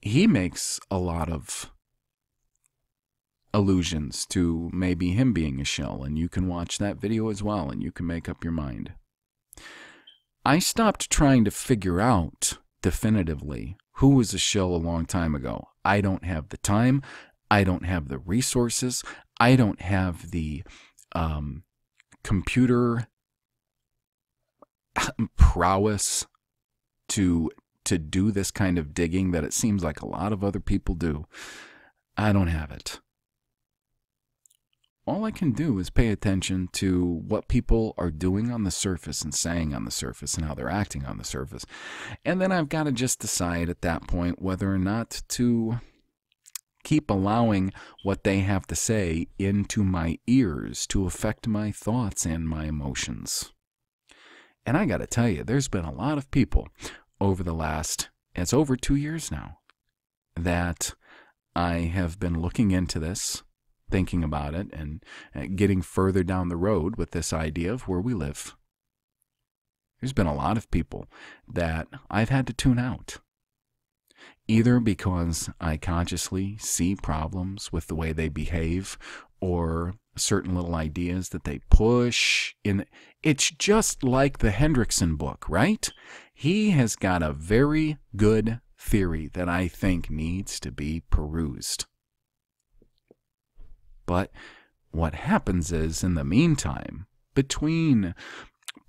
he makes a lot of allusions to maybe him being a shell. And you can watch that video as well and you can make up your mind. I stopped trying to figure out definitively who was a shell a long time ago. I don't have the time. I don't have the resources. I don't have the um, computer prowess to to do this kind of digging that it seems like a lot of other people do. I don't have it. All I can do is pay attention to what people are doing on the surface and saying on the surface and how they're acting on the surface. And then I've got to just decide at that point whether or not to keep allowing what they have to say into my ears to affect my thoughts and my emotions. And I got to tell you, there's been a lot of people over the last, it's over two years now, that I have been looking into this, thinking about it, and getting further down the road with this idea of where we live. There's been a lot of people that I've had to tune out. either because I consciously see problems with the way they behave or certain little ideas that they push in it's just like the Hendriksen book, right? He has got a very good theory that I think needs to be perused. But what happens is, in the meantime, between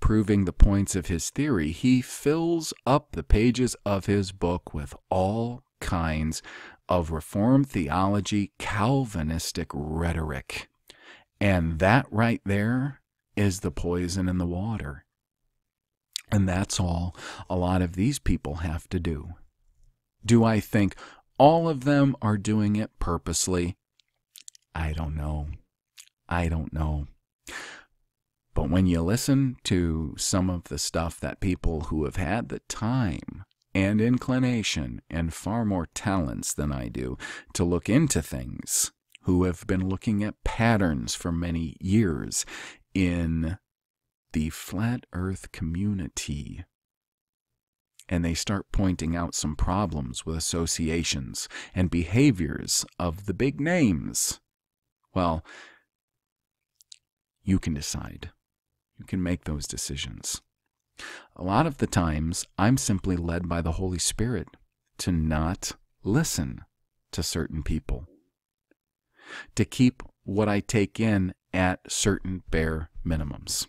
proving the points of his theory, he fills up the pages of his book with all kinds of Reformed theology, Calvinistic rhetoric. And that right there is the poison in the water. And that's all a lot of these people have to do. Do I think all of them are doing it purposely? I don't know. I don't know. But when you listen to some of the stuff that people who have had the time and inclination and far more talents than I do to look into things, who have been looking at patterns for many years in the flat earth community, and they start pointing out some problems with associations and behaviors of the big names, well, you can decide. You can make those decisions. A lot of the times, I'm simply led by the Holy Spirit to not listen to certain people, to keep what I take in at certain bare minimums.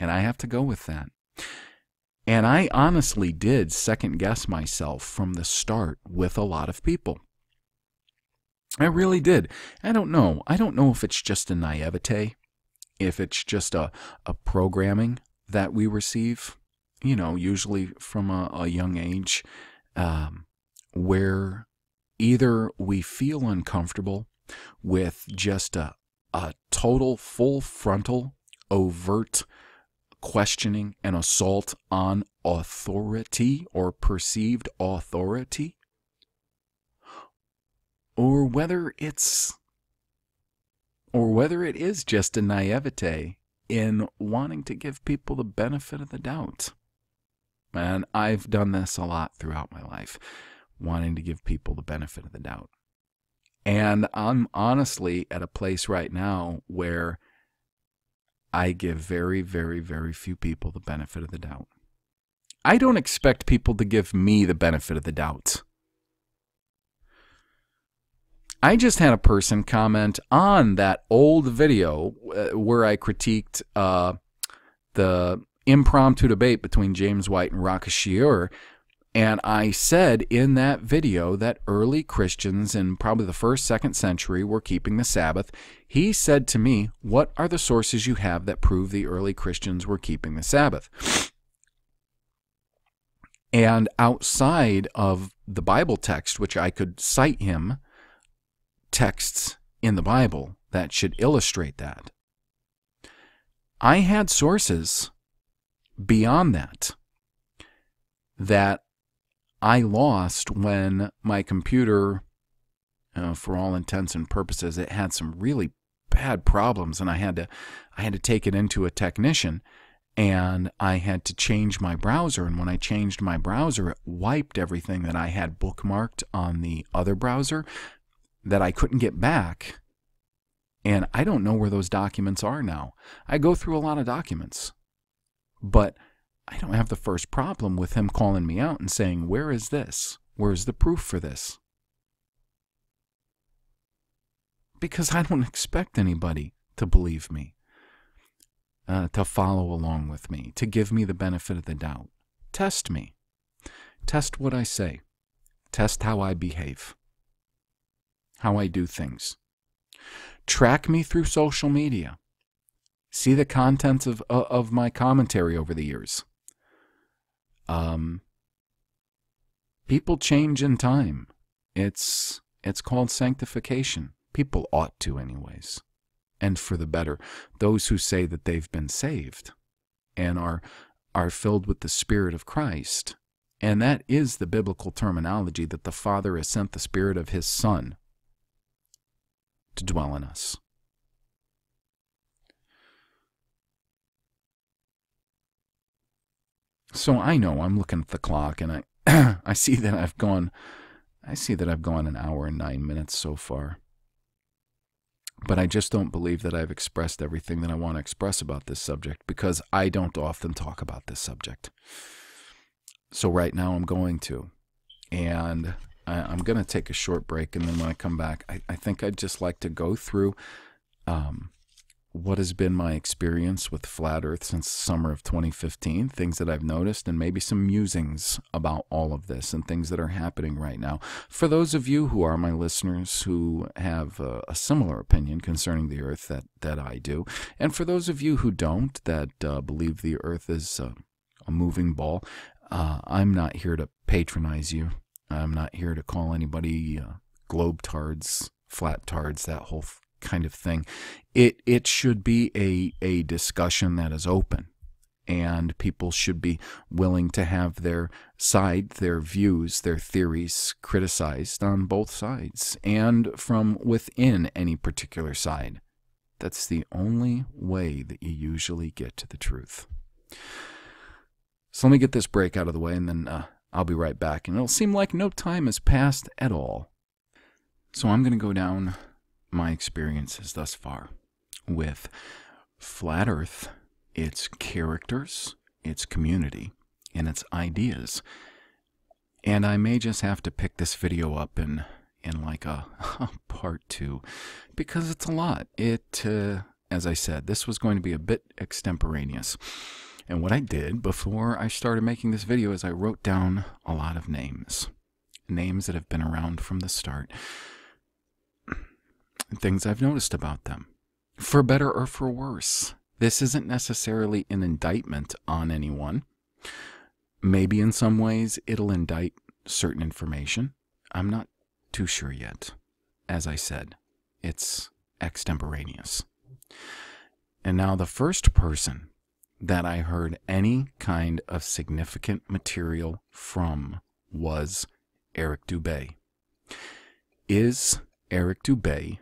And I have to go with that. And I honestly did second guess myself from the start with a lot of people. I really did. I don't know. I don't know if it's just a naivete if it's just a, a programming that we receive, you know, usually from a, a young age, um, where either we feel uncomfortable with just a, a total full frontal overt questioning and assault on authority or perceived authority, or whether it's or whether it is just a naivete in wanting to give people the benefit of the doubt. And I've done this a lot throughout my life, wanting to give people the benefit of the doubt. And I'm honestly at a place right now where I give very, very, very few people the benefit of the doubt. I don't expect people to give me the benefit of the doubt. I just had a person comment on that old video uh, where I critiqued uh, the impromptu debate between James White and Raka Shiur. And I said in that video that early Christians in probably the first, second century were keeping the Sabbath. He said to me, What are the sources you have that prove the early Christians were keeping the Sabbath? And outside of the Bible text, which I could cite him, texts in the Bible that should illustrate that. I had sources beyond that that I lost when my computer, uh, for all intents and purposes, it had some really bad problems, and I had to, I had to take it into a technician, and I had to change my browser. And when I changed my browser, it wiped everything that I had bookmarked on the other browser that I couldn't get back. And I don't know where those documents are now. I go through a lot of documents, but I don't have the first problem with him calling me out and saying, Where is this? Where's the proof for this? Because I don't expect anybody to believe me, uh, to follow along with me, to give me the benefit of the doubt. Test me. Test what I say. Test how I behave how I do things. Track me through social media. See the contents of, of my commentary over the years. Um, people change in time. It's, it's called sanctification. People ought to, anyways. And for the better. Those who say that they've been saved and are, are filled with the Spirit of Christ. And that is the biblical terminology that the Father has sent the Spirit of His Son to dwell in us. So I know I'm looking at the clock and I I see that I've gone I see that I've gone an hour and 9 minutes so far. But I just don't believe that I've expressed everything that I want to express about this subject because I don't often talk about this subject. So right now I'm going to. And I, am going to take a short break. And then when I come back, I, I think I'd just like to go through um, what has been my experience with flat earth since summer of 2015 things that i've noticed and maybe some musings about all of this and things that are happening right now. For those of you who are my listeners who have a, a similar opinion concerning the earth that, that i do and for those of you who don't that uh, believe the earth is uh, a moving ball uh, i'm not here to patronize you. I'm not here to call anybody uh, globe tards flat tards that whole kind of thing. It it should be a a discussion that is open and people should be willing to have their side, their views, their theories criticized on both sides and from within any particular side. That's the only way that you usually get to the truth. So let me get this break out of the way and then uh, I'll be right back. And it'll seem like no time has passed at all. So I'm going to go down my experiences thus far with Flat Earth, its characters, its community, and its ideas. And I may just have to pick this video up in in like a, a part two because it's a lot. It, uh, as I said, this was going to be a bit extemporaneous. And what I did before I started making this video is I wrote down a lot of names. Names that have been around from the start things I've noticed about them, for better or for worse. This isn't necessarily an indictment on anyone. Maybe in some ways it'll indict certain information. I'm not too sure yet. As I said, it's extemporaneous. And now, the first person that I heard any kind of significant material from was Eric Dubay. Is Eric Dubay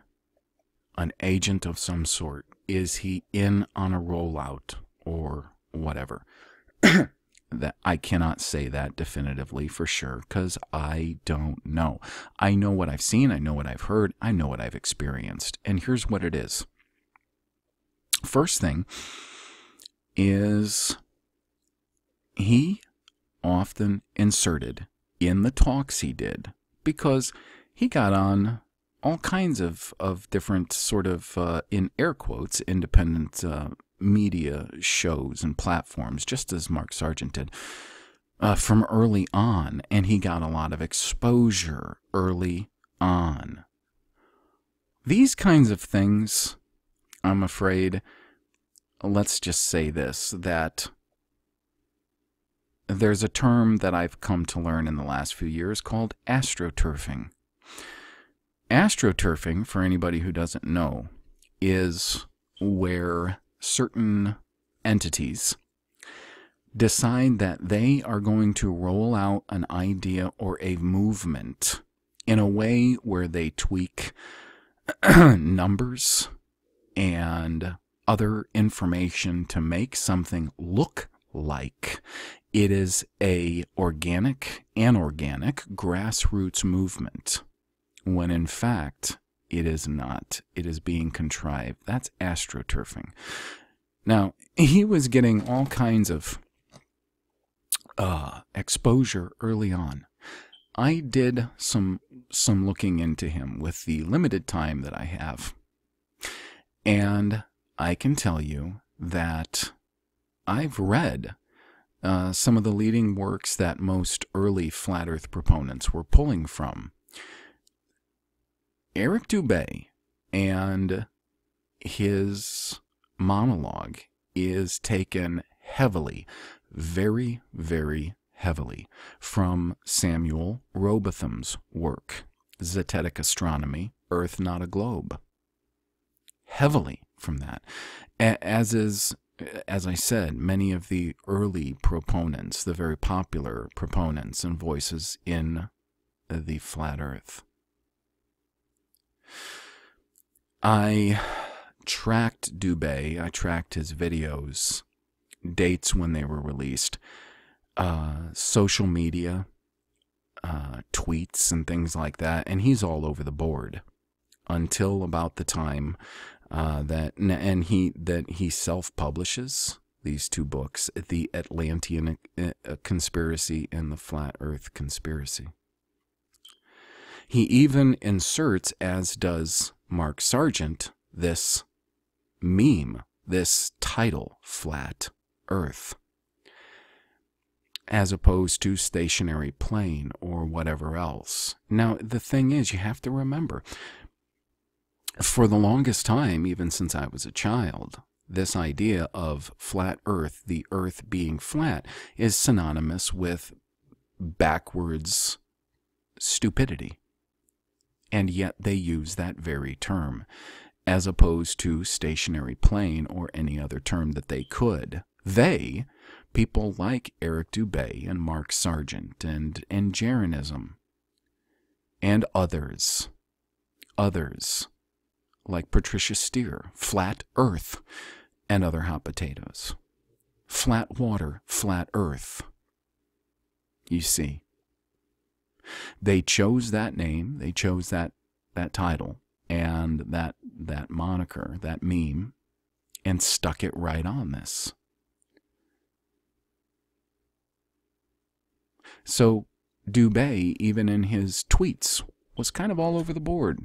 an agent of some sort? Is he in on a rollout or whatever? that I cannot say that definitively for sure because I don't know. I know what I've seen, I know what I've heard, I know what I've experienced. And here's what it is. First thing is he often inserted in the talks he did because he got on all kinds of, of different sort of, uh, in air quotes, independent uh, media shows and platforms, just as Mark Sargent did, uh, from early on. And he got a lot of exposure early on. These kinds of things, I'm afraid, let's just say this, that there's a term that I've come to learn in the last few years called astroturfing. Astroturfing, for anybody who doesn't know, is where certain entities decide that they are going to roll out an idea or a movement in a way where they tweak numbers and other information to make something look like. It is a organic anorganic grassroots movement when in fact it is not. It is being contrived. That's astroturfing. Now, he was getting all kinds of uh, exposure early on. I did some some looking into him with the limited time that I have. And I can tell you that I've read uh, some of the leading works that most early flat earth proponents were pulling from. Eric Dubay and his monologue is taken heavily, very, very heavily from Samuel Rowbotham's work, Zetetic Astronomy, Earth Not a Globe. Heavily from that. As is, as I said, many of the early proponents, the very popular proponents and voices in the flat earth. I tracked Dubay. I tracked his videos, dates when they were released, uh, social media, uh, tweets and things like that, and he's all over the board until about the time uh, that and he that he self publishes these two books, the Atlantean uh, Conspiracy and the Flat Earth Conspiracy. He even inserts, as does Mark Sargent, this meme, this title, Flat Earth, as opposed to stationary plane or whatever else. Now, the thing is, you have to remember, for the longest time, even since I was a child, this idea of flat earth, the earth being flat, is synonymous with backwards stupidity. And yet they use that very term, as opposed to stationary plane or any other term that they could. They, people like Eric Dubay and Mark Sargent and, and Jeranism, and others, others like Patricia Steere, Flat Earth, and other hot potatoes. Flat water, flat earth. You see. They chose that name, they chose that, that title, and that, that moniker, that meme, and stuck it right on this. So Dubay, even in his tweets, was kind of all over the board,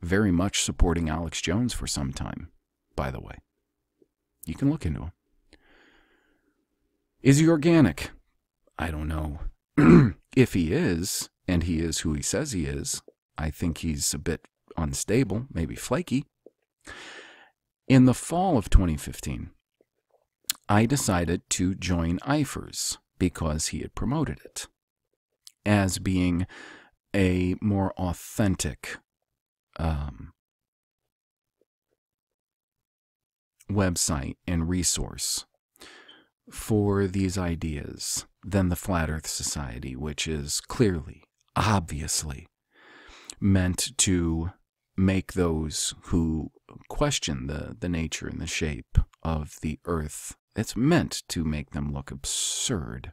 very much supporting Alex Jones for some time, by the way. You can look into him. Is he organic? I don't know. if he is, and he is who he says he is, I think he's a bit unstable, maybe flaky. In the fall of 2015, I decided to join IFERS because he had promoted it as being a more authentic um, website and resource for these ideas than the Flat Earth Society, which is clearly, obviously, meant to make those who question the, the nature and the shape of the earth, it's meant to make them look absurd.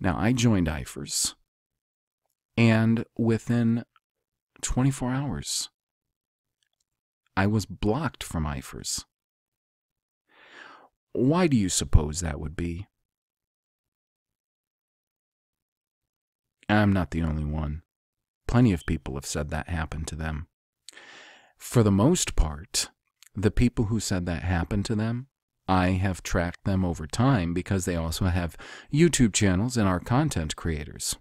Now, I joined IFERS, and within 24 hours, I was blocked from IFERS. Why do you suppose that would be? I'm not the only one. Plenty of people have said that happened to them. For the most part, the people who said that happened to them, I have tracked them over time because they also have YouTube channels and are content creators.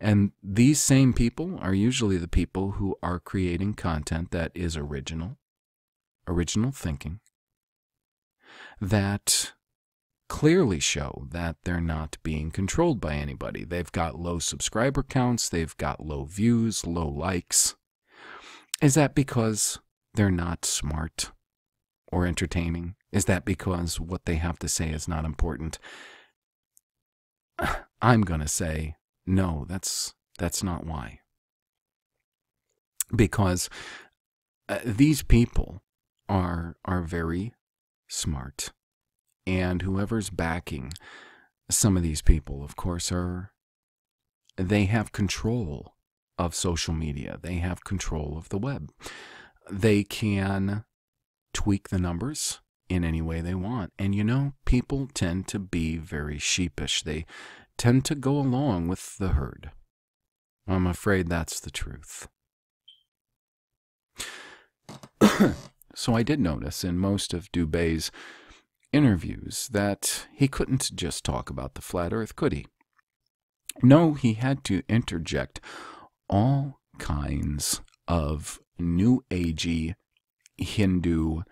And these same people are usually the people who are creating content that is original, original thinking that clearly show that they're not being controlled by anybody. They've got low subscriber counts, they've got low views, low likes. Is that because they're not smart or entertaining? Is that because what they have to say is not important? I'm going to say no, that's that's not why. Because uh, these people are are very smart. And whoever's backing some of these people, of course, are they have control of social media. They have control of the web. They can tweak the numbers in any way they want. And you know, people tend to be very sheepish. They tend to go along with the herd. I'm afraid that's the truth. so I did notice in most of Dubay's interviews that he couldn't just talk about the flat earth, could he? No, he had to interject all kinds of new agey Hindu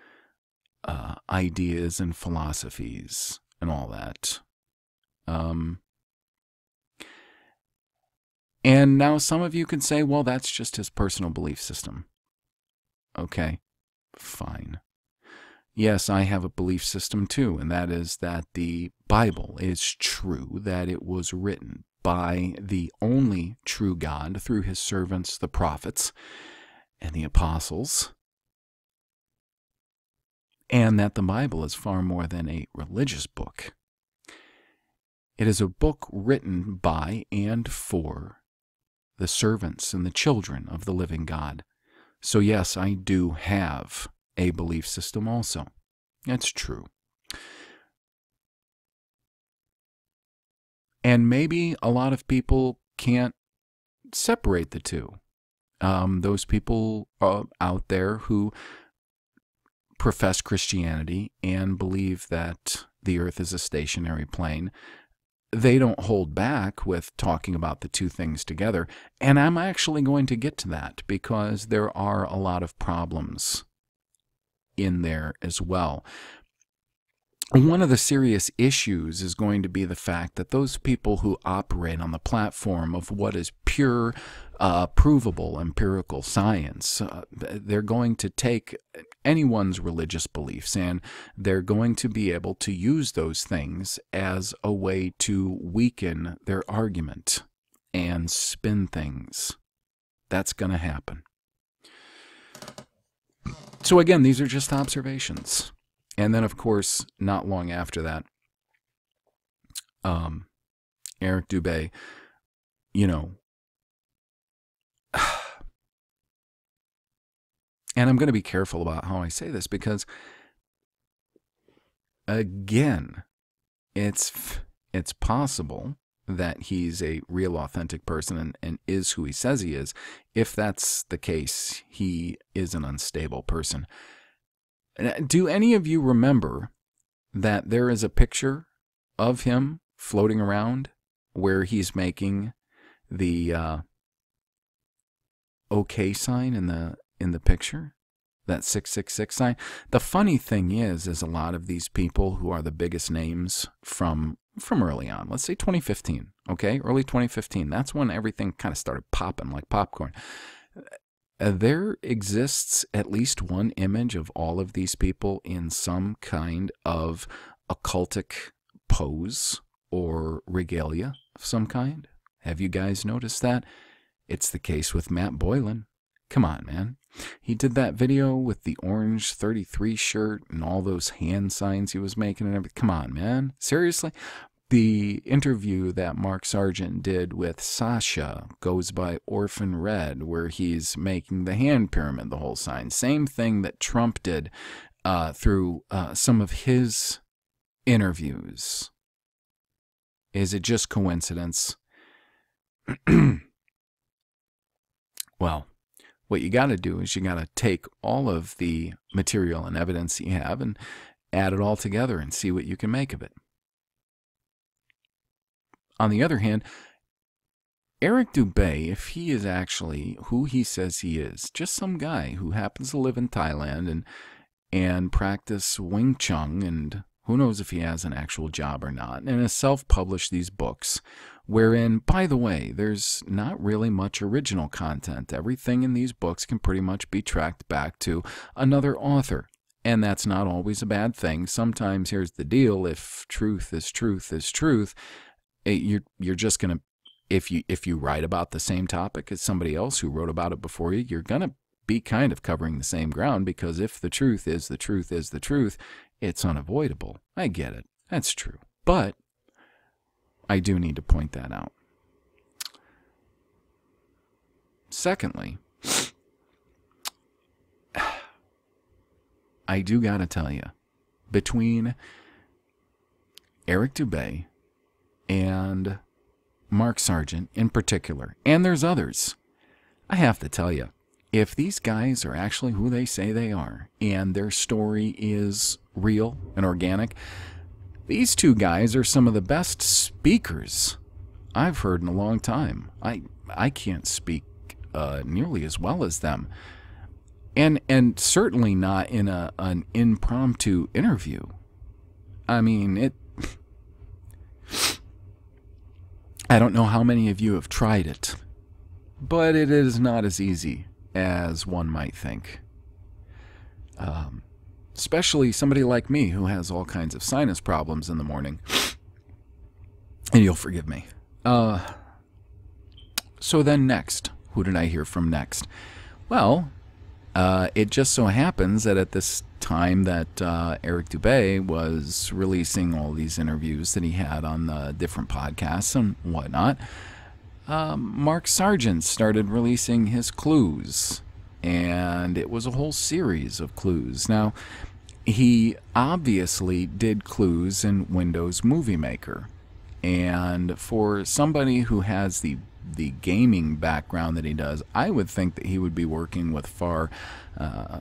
uh, ideas and philosophies and all that. Um, and now some of you can say, well, that's just his personal belief system. Okay, fine. Yes, I have a belief system too, and that is that the Bible is true, that it was written by the only true God through his servants, the prophets and the apostles, and that the Bible is far more than a religious book. It is a book written by and for the servants and the children of the living God. So, yes, I do have a belief system also. That's true. And maybe a lot of people can't separate the two. Um, those people uh, out there who profess Christianity and believe that the earth is a stationary plane, they don't hold back with talking about the two things together. And I'm actually going to get to that because there are a lot of problems in there as well one of the serious issues is going to be the fact that those people who operate on the platform of what is pure, uh, provable empirical science, uh, they're going to take anyone's religious beliefs and they're going to be able to use those things as a way to weaken their argument and spin things. That's going to happen. So, again, these are just observations. And then, of course, not long after that, um, Eric Dubay, you know, and I'm going to be careful about how I say this because, again, it's it's possible that he's a real authentic person and, and is who he says he is. If that's the case, he is an unstable person. Do any of you remember that there is a picture of him floating around where he's making the uh, OK sign in the in the picture? That 666 sign. The funny thing is, is a lot of these people who are the biggest names from from early on, let's say 2015, okay, early 2015. That's when everything kind of started popping like popcorn. Uh, there exists at least one image of all of these people in some kind of occultic pose or regalia of some kind. Have you guys noticed that? It's the case with Matt Boylan. Come on, man. He did that video with the orange 33 shirt and all those hand signs he was making and everything. Come on, man. Seriously? The interview that Mark Sargent did with Sasha goes by Orphan Red, where he's making the hand pyramid the whole sign. Same thing that Trump did uh, through uh, some of his interviews. Is it just coincidence? well, what you got to do is you got to take all of the material and evidence you have and add it all together and see what you can make of it. On the other hand, Eric Dubay, if he is actually who he says he is, just some guy who happens to live in Thailand and and practice Wing Chun and who knows if he has an actual job or not, and has self-published these books, wherein, by the way, there's not really much original content. Everything in these books can pretty much be tracked back to another author. And that's not always a bad thing. Sometimes here's the deal if truth is truth is truth, eh, you're you're just gonna if you if you write about the same topic as somebody else who wrote about it before you, you're gonna be kind of covering the same ground because if the truth is the truth is the truth, it's unavoidable. I get it. That's true. But I do need to point that out. Secondly, I do got to tell you, between Eric Dubay and Mark Sargent in particular, and there's others. I have to tell you, if these guys are actually who they say they are, and their story is real and organic, these two guys are some of the best speakers I've heard in a long time. I I can't speak uh, nearly as well as them, and and certainly not in a an impromptu interview. I mean it. I don't know how many of you have tried it, but it is not as easy as one might think. Um, especially somebody like me who has all kinds of sinus problems in the morning. And you'll forgive me. Uh, so then next, who did I hear from next? Well, uh, it just so happens that at this time that uh, Eric Dubay was releasing all these interviews that he had on the different podcasts and whatnot, um, Mark Sargent started releasing his clues, and it was a whole series of clues. Now, he obviously did clues in Windows Movie Maker, and for somebody who has the the gaming background that he does, I would think that he would be working with far uh,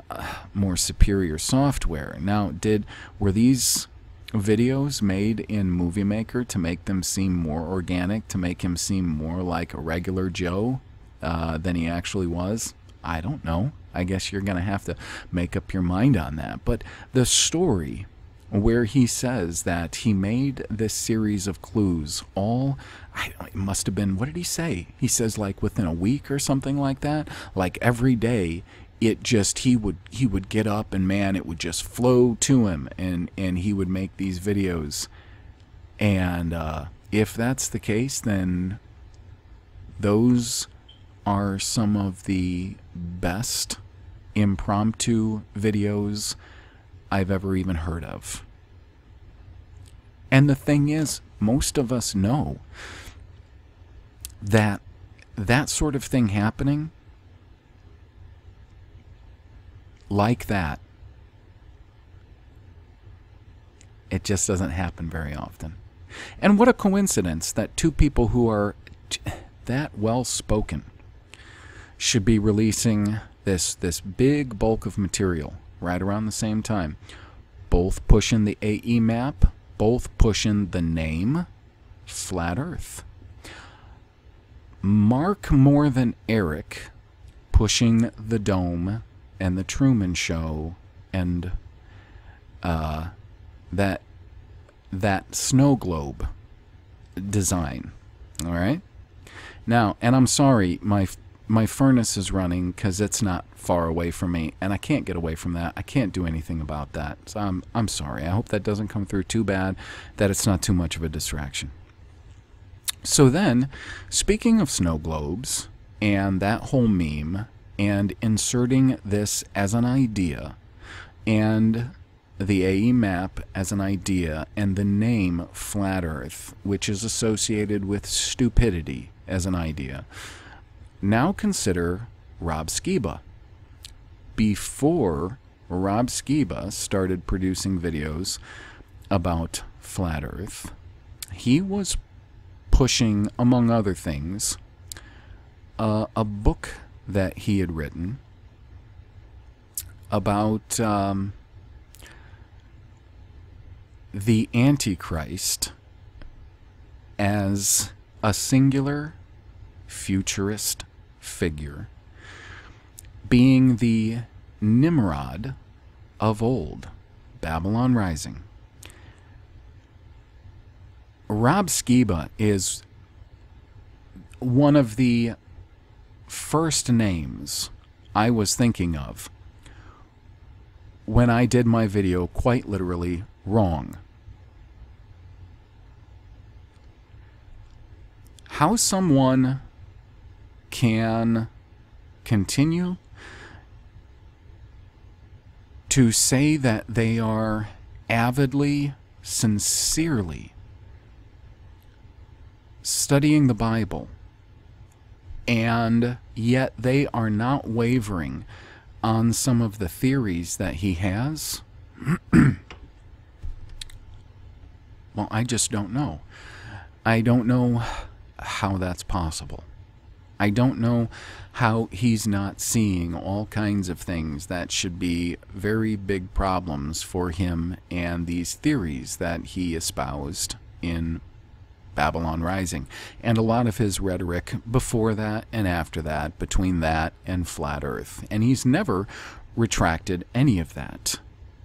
more superior software. Now, did were these videos made in Movie Maker to make them seem more organic, to make him seem more like a regular Joe uh, than he actually was? I don't know. I guess you're going to have to make up your mind on that. But the story where he says that he made this series of clues all I, it must have been what did he say he says like within a week or something like that like every day it just he would he would get up and man it would just flow to him and and he would make these videos and uh, if that's the case then those are some of the best impromptu videos I've ever even heard of. And the thing is, most of us know that that sort of thing happening, like that, it just doesn't happen very often. And what a coincidence that two people who are that well spoken should be releasing this this big bulk of material right around the same time. Both pushing the AE map, both pushing the name Flat Earth. Mark more than Eric pushing the dome and the Truman Show and uh, that that snow globe design. All right. Now, and I'm sorry, my my furnace is running because it's not far away from me, and I can't get away from that. I can't do anything about that. So I'm, I'm sorry. I hope that doesn't come through too bad, that it's not too much of a distraction. So then, speaking of snow globes and that whole meme, and inserting this as an idea, and the AE map as an idea, and the name Flat Earth, which is associated with stupidity as an idea now consider Rob Skiba. Before Rob Skiba started producing videos about Flat Earth, he was pushing, among other things, uh, a book that he had written about um, the Antichrist as a singular futurist figure, being the Nimrod of old, Babylon Rising. Rob Skiba is one of the first names I was thinking of when I did my video quite literally wrong. How someone can continue to say that they are avidly, sincerely studying the Bible, and yet they are not wavering on some of the theories that he has. well, I just don't know. I don't know how that's possible. I don't know how he's not seeing all kinds of things that should be very big problems for him and these theories that he espoused in Babylon Rising, and a lot of his rhetoric before that and after that, between that and Flat Earth. And he's never retracted any of that.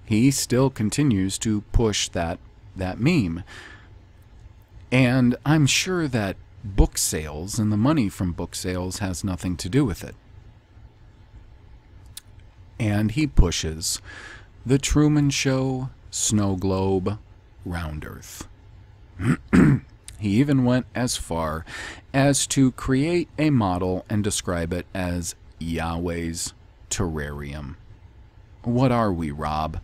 He still continues to push that that meme. And I'm sure that book sales, and the money from book sales has nothing to do with it. And he pushes The Truman Show, Snow Globe, Round Earth. he even went as far as to create a model and describe it as Yahweh's terrarium. What are we, Rob?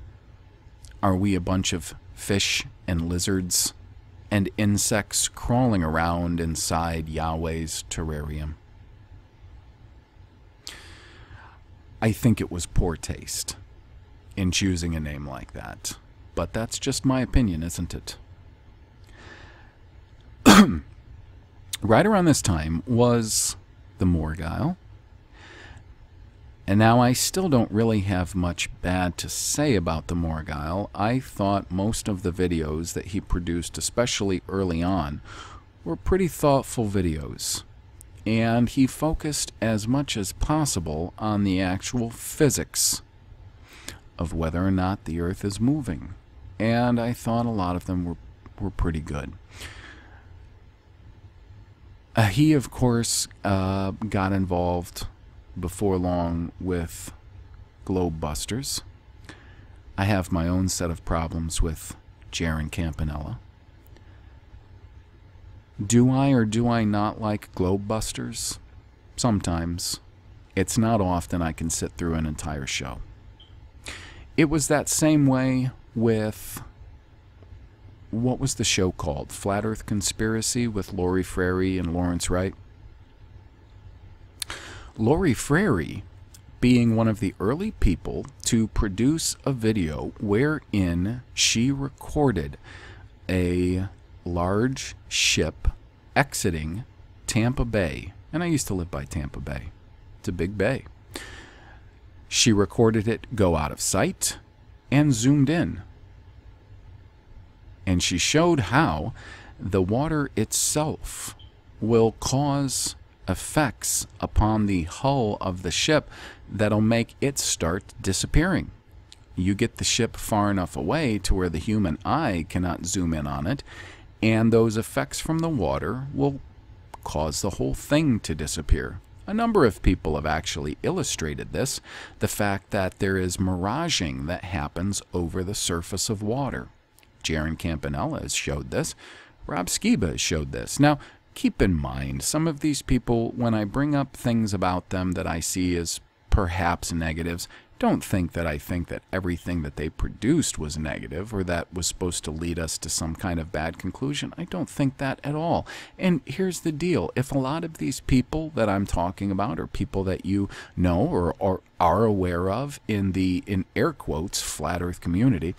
Are we a bunch of fish and lizards and insects crawling around inside Yahweh's terrarium? I think it was poor taste in choosing a name like that. But that's just my opinion, isn't it? right around this time was the Morgile. And now I still don't really have much bad to say about the Morgile. I thought most of the videos that he produced, especially early on, were pretty thoughtful videos. And he focused as much as possible on the actual physics of whether or not the Earth is moving. And I thought a lot of them were, were pretty good. Uh, he, of course, uh, got involved before long with Globe Busters. I have my own set of problems with Jeran Campanella. Do I or do I not like Globe Busters? Sometimes. It's not often I can sit through an entire show. It was that same way with what was the show called? Flat Earth Conspiracy with Laurie Frary and Lawrence Wright. Laurie Frary being one of the early people to produce a video wherein she recorded a large ship exiting Tampa Bay. And I used to live by Tampa Bay. It's a big bay. She recorded it go out of sight and zoomed in. And she showed how the water itself will cause effects upon the hull of the ship that'll make it start disappearing. You get the ship far enough away to where the human eye cannot zoom in on it, and those effects from the water will cause the whole thing to disappear. A number of people have actually illustrated this the fact that there is miraging that happens over the surface of water. Jeran Campanella has showed this. Rob Skiba has showed this. Now, keep in mind, some of these people, when I bring up things about them that I see as perhaps negatives, don't think that I think that everything that they produced was negative or that was supposed to lead us to some kind of bad conclusion. I don't think that at all. And here's the deal if a lot of these people that I'm talking about are people that you know or, or are aware of in the, in air quotes, flat earth community,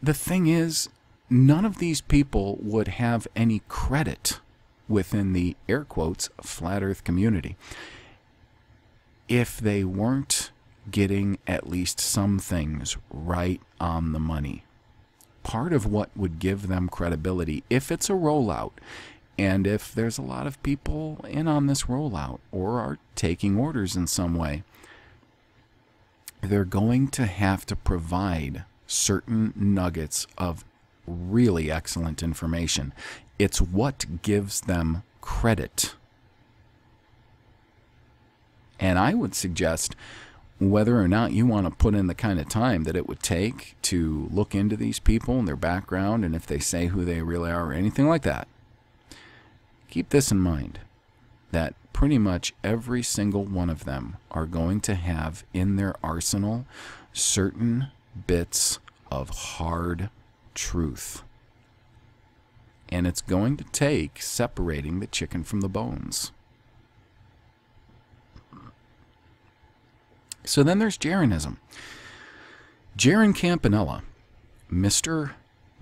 the thing is, none of these people would have any credit within the air quotes flat earth community if they weren't getting at least some things right on the money. Part of what would give them credibility, if it's a rollout, and if there's a lot of people in on this rollout or are taking orders in some way, they're going to have to provide certain nuggets of really excellent information. It's what gives them credit and I would suggest whether or not you want to put in the kind of time that it would take to look into these people and their background and if they say who they really are or anything like that. Keep this in mind that pretty much every single one of them are going to have in their arsenal certain bits of hard truth. And it's going to take separating the chicken from the bones. So then there's Jeranism. Jeran Campanella, Mr.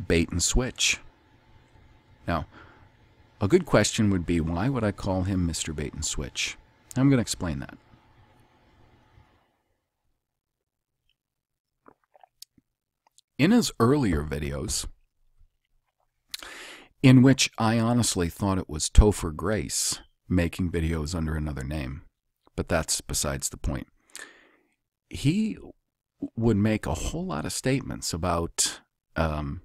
Bait and Switch. Now, a good question would be why would I call him Mr. Bait and Switch? I'm going to explain that. In his earlier videos, in which I honestly thought it was Topher Grace making videos under another name, but that's besides the point. He would make a whole lot of statements about um,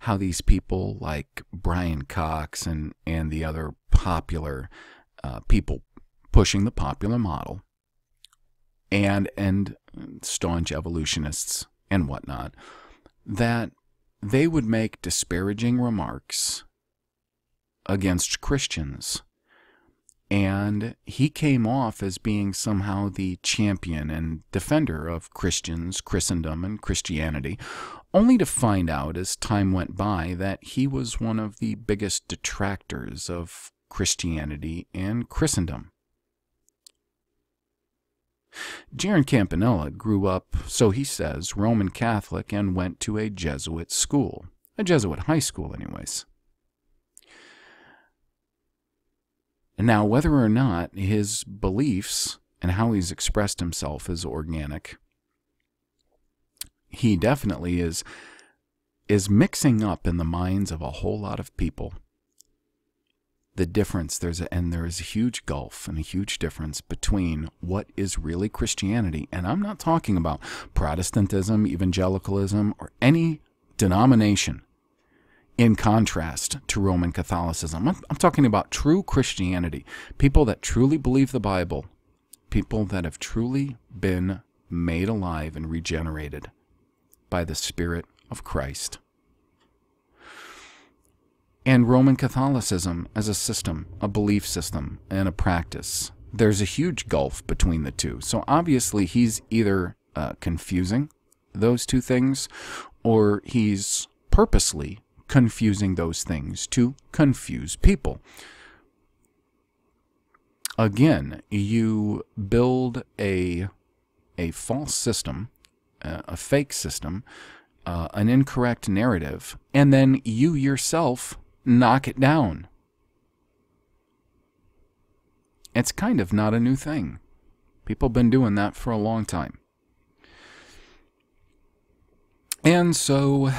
how these people like Brian Cox and, and the other popular uh, people pushing the popular model and and staunch evolutionists and whatnot that they would make disparaging remarks against Christians And he came off as being somehow the champion and defender of Christians, Christendom, and Christianity, only to find out as time went by that he was one of the biggest detractors of Christianity and Christendom. Jeran Campanella grew up, so he says, Roman Catholic and went to a Jesuit school, a Jesuit high school, anyways. And now, whether or not his beliefs and how he's expressed himself is organic, he definitely is is mixing up in the minds of a whole lot of people the difference. There's a, and there is a huge gulf and a huge difference between what is really Christianity and I'm not talking about Protestantism, evangelicalism or any denomination in contrast to Roman Catholicism. I'm, I'm talking about true Christianity, people that truly believe the Bible, people that have truly been made alive and regenerated by the Spirit of Christ and Roman Catholicism as a system, a belief system, and a practice. There's a huge gulf between the two. So obviously, he's either uh, confusing those two things or he's purposely confusing those things to confuse people. Again, you build a, a false system, uh, a fake system, uh, an incorrect narrative, and then you yourself knock it down. It's kind of not a new thing. People have been doing that for a long time. And so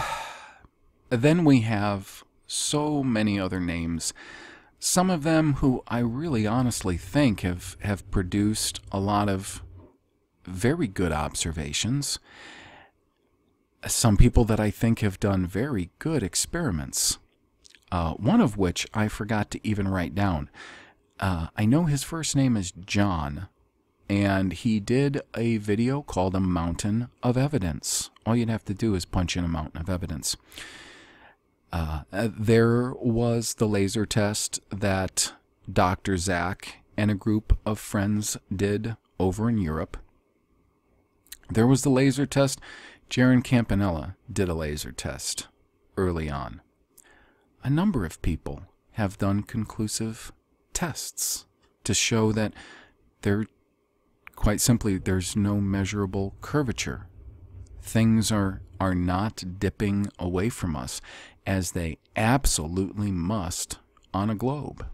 then we have so many other names. Some of them who I really honestly think have, have produced a lot of very good observations. Some people that I think have done very good experiments uh, one of which I forgot to even write down. Uh, I know his first name is John, and he did a video called A Mountain of Evidence. All you'd have to do is punch in a mountain of evidence. Uh, there was the laser test that Dr. Zach and a group of friends did over in Europe. There was the laser test. Jeran Campanella did a laser test early on a number of people have done conclusive tests to show that there, quite simply, there's no measurable curvature. Things are, are not dipping away from us as they absolutely must on a globe.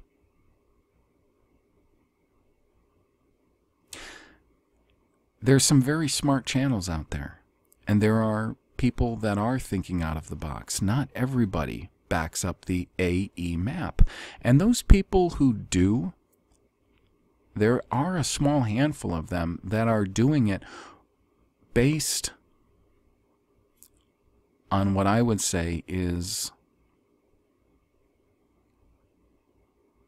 There's some very smart channels out there, and there are people that are thinking out of the box. Not everybody backs up the AE map. And those people who do, there are a small handful of them that are doing it based on what I would say is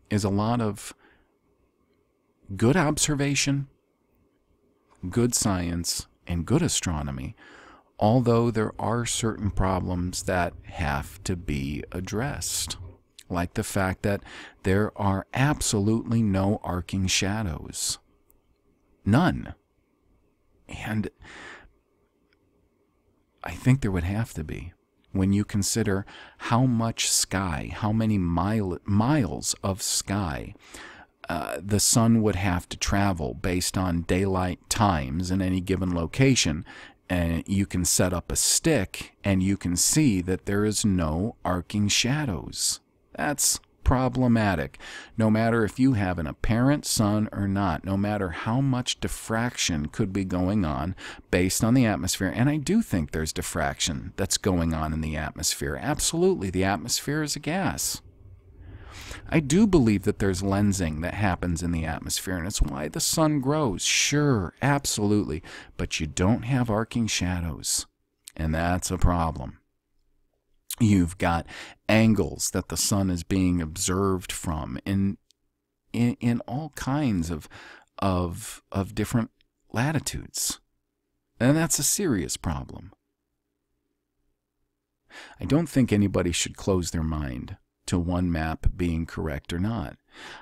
is a lot of good observation, good science, and good astronomy although there are certain problems that have to be addressed, like the fact that there are absolutely no arcing shadows. None. And I think there would have to be when you consider how much sky, how many mile, miles of sky uh, the sun would have to travel based on daylight times in any given location and you can set up a stick and you can see that there is no arcing shadows. That's problematic. No matter if you have an apparent sun or not, no matter how much diffraction could be going on based on the atmosphere, and I do think there's diffraction that's going on in the atmosphere. Absolutely, the atmosphere is a gas. I do believe that there's lensing that happens in the atmosphere, and it's why the sun grows. Sure, absolutely. But you don't have arcing shadows, and that's a problem. You've got angles that the sun is being observed from in in, in all kinds of of of different latitudes. And that's a serious problem. I don't think anybody should close their mind to one map being correct or not.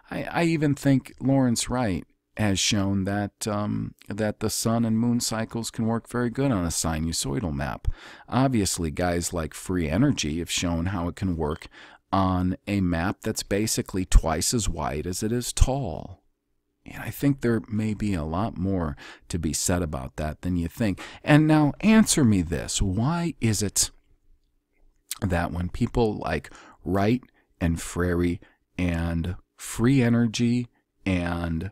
I, I even think Lawrence Wright has shown that um, that the sun and moon cycles can work very good on a sinusoidal map. Obviously, guys like free energy have shown how it can work on a map that's basically twice as wide as it is tall. And I think there may be a lot more to be said about that than you think. And now answer me this why is it that when people like Wright and Frary and Free Energy and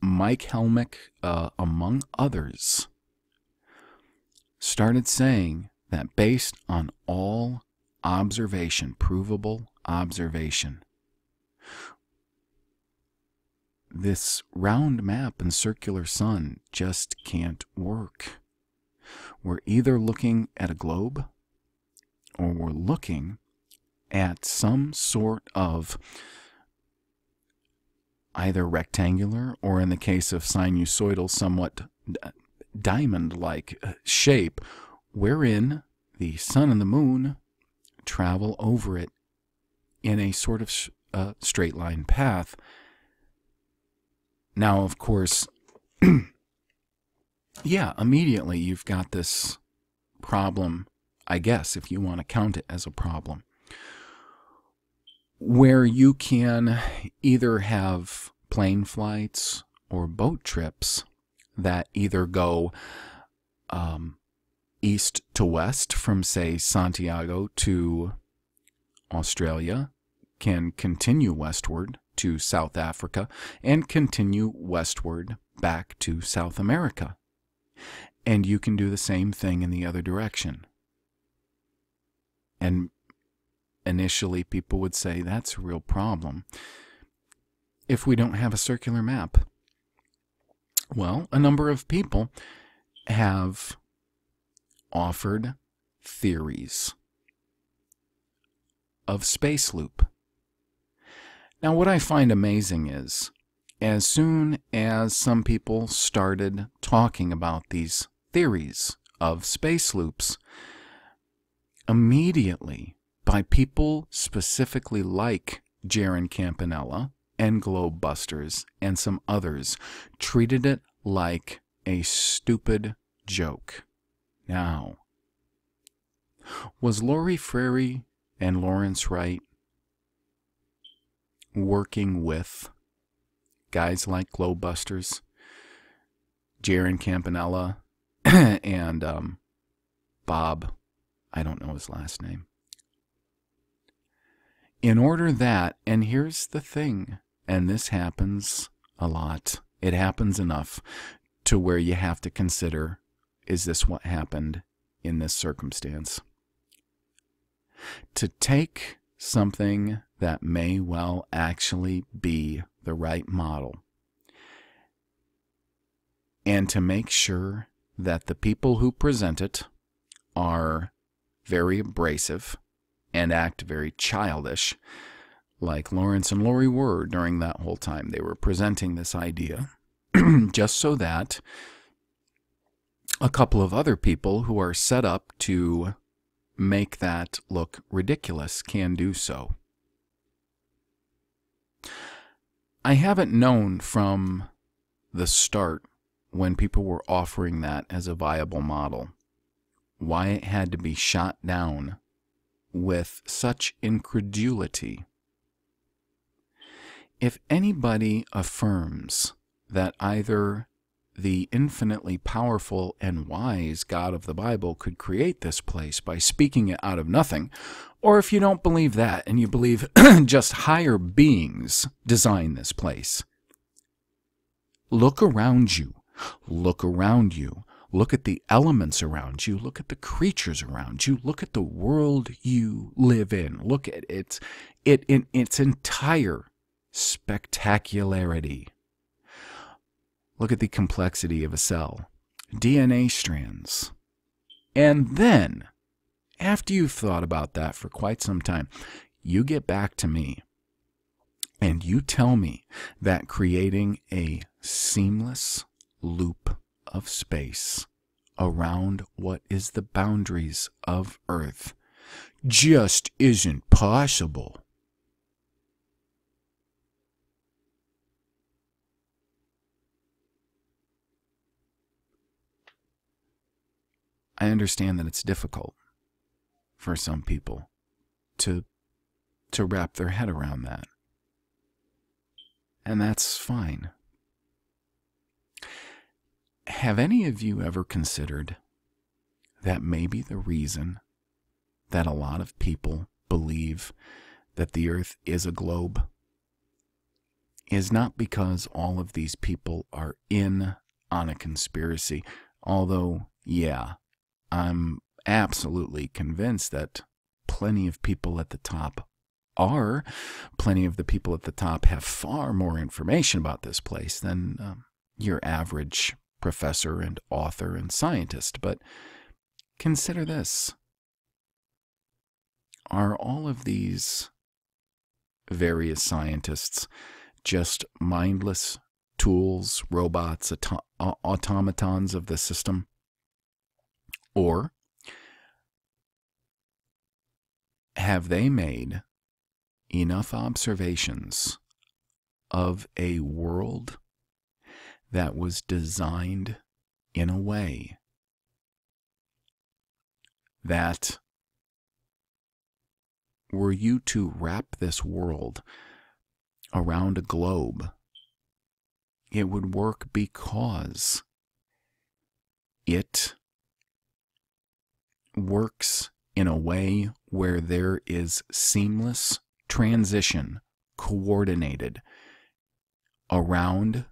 Mike Helmick, uh, among others, started saying that based on all observation, provable observation, this round map and circular sun just can't work. We're either looking at a globe or we're looking at some sort of either rectangular or, in the case of sinusoidal, somewhat diamond like uh, shape, wherein the sun and the moon travel over it in a sort of uh, straight line path. Now, of course, yeah, immediately you've got this problem, I guess, if you want to count it as a problem where you can either have plane flights or boat trips that either go um, east to west from, say, Santiago to Australia, can continue westward to South Africa, and continue westward back to South America. And you can do the same thing in the other direction. And initially people would say that's a real problem if we don't have a circular map. Well, a number of people have offered theories of space loop. Now, what I find amazing is as soon as some people started talking about these theories of space loops, immediately by people specifically like Jeran Campanella and Globebusters and some others treated it like a stupid joke. Now, was Laurie Frary and Lawrence Wright working with guys like Globebusters, Jerin Campanella, and um, Bob, I don't know his last name, in order that, and here's the thing, and this happens a lot, it happens enough to where you have to consider is this what happened in this circumstance? To take something that may well actually be the right model and to make sure that the people who present it are very abrasive and act very childish, like Lawrence and Lori were during that whole time. They were presenting this idea just so that a couple of other people who are set up to make that look ridiculous can do so. I haven't known from the start when people were offering that as a viable model why it had to be shot down with such incredulity. If anybody affirms that either the infinitely powerful and wise God of the Bible could create this place by speaking it out of nothing, or if you don't believe that and you believe just higher beings design this place, look around you. Look around you. Look at the elements around you. Look at the creatures around you. Look at the world you live in. Look at its, it in its entire spectacularity. Look at the complexity of a cell, DNA strands. And then, after you've thought about that for quite some time, you get back to me and you tell me that creating a seamless loop of space around what is the boundaries of Earth just isn't possible. I understand that it's difficult for some people to to wrap their head around that. And that's fine. Have any of you ever considered that maybe the reason that a lot of people believe that the earth is a globe is not because all of these people are in on a conspiracy, although, yeah, I'm absolutely convinced that plenty of people at the top are. Plenty of the people at the top have far more information about this place than um, your average professor and author and scientist. But consider this are all of these various scientists just mindless tools, robots, auto- automatons of the system? Or have they made enough observations of a world that was designed in a way that were you to wrap this world around a globe, it would work because it works in a way where there is seamless transition coordinated around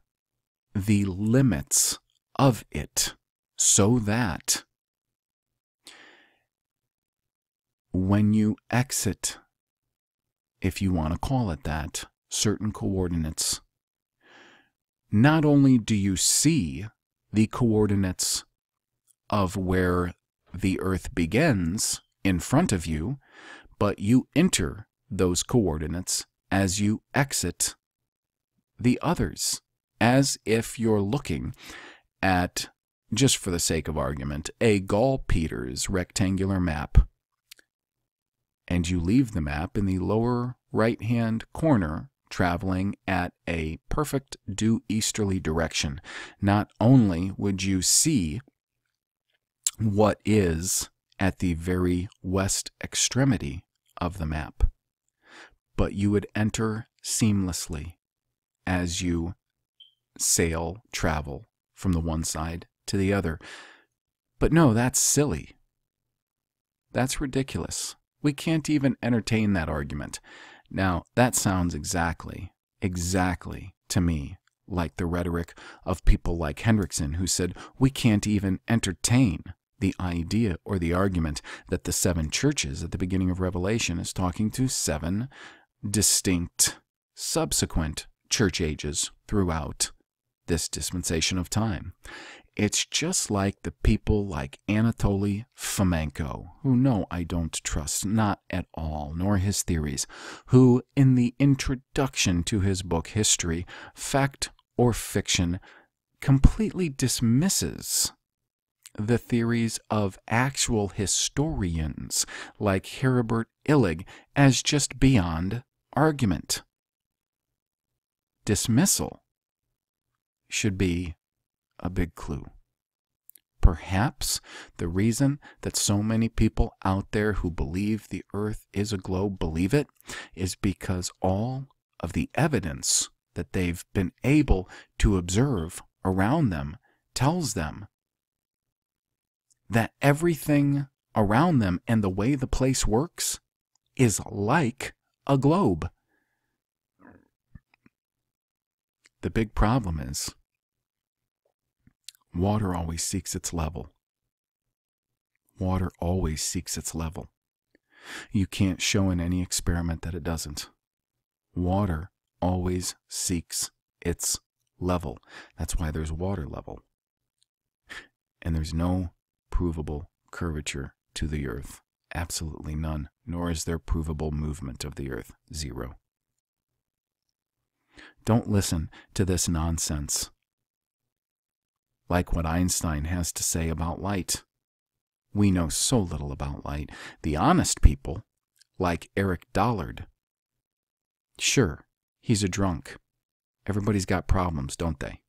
the limits of it so that when you exit, if you want to call it that, certain coordinates, not only do you see the coordinates of where the Earth begins in front of you, but you enter those coordinates as you exit the others, as if you're looking at, just for the sake of argument, a Gall Peters rectangular map, and you leave the map in the lower right hand corner traveling at a perfect due easterly direction. Not only would you see what is at the very west extremity of the map, but you would enter seamlessly as you sail, travel from the one side to the other. But no, that's silly. That's ridiculous. We can't even entertain that argument. Now, that sounds exactly, exactly to me like the rhetoric of people like Hendriksen, who said, We can't even entertain the idea or the argument that the seven churches at the beginning of Revelation is talking to seven distinct subsequent church ages throughout this dispensation of time. It's just like the people like Anatoly Fomenko, who no, I don't trust, not at all, nor his theories, who, in the introduction to his book History, Fact or Fiction, completely dismisses the theories of actual historians like Heribert Illig as just beyond argument. Dismissal should be a big clue. Perhaps the reason that so many people out there who believe the earth is a globe believe it is because all of the evidence that they've been able to observe around them tells them that everything around them and the way the place works is like a globe. The big problem is Water always seeks its level. Water always seeks its level. You can't show in any experiment that it doesn't. Water always seeks its level. That's why there's water level. And there's no provable curvature to the earth. Absolutely none. Nor is there provable movement of the earth. Zero. Don't listen to this nonsense like what Einstein has to say about light. We know so little about light. The honest people, like Eric Dollard. Sure, he's a drunk. Everybody's got problems, don't they?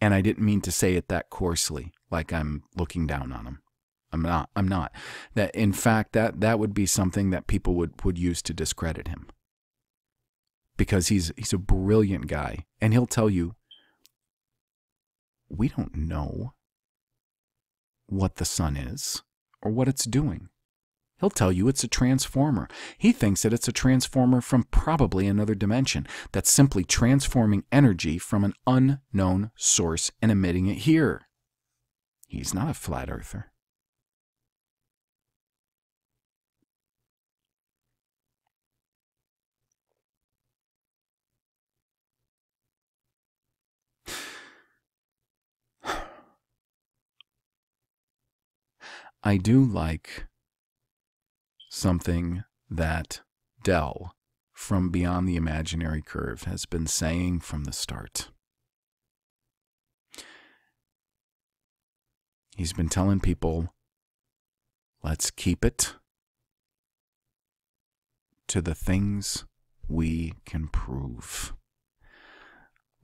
And I didn't mean to say it that coarsely, like I'm looking down on him. I'm not. I'm not. That in fact that that would be something that people would would use to discredit him. Because he's he's a brilliant guy and he'll tell you we don't know what the sun is or what it's doing. He'll tell you it's a transformer. He thinks that it's a transformer from probably another dimension that's simply transforming energy from an unknown source and emitting it here. He's not a flat earther. I do like something that Dell from Beyond the Imaginary Curve has been saying from the start. He's been telling people, let's keep it to the things we can prove.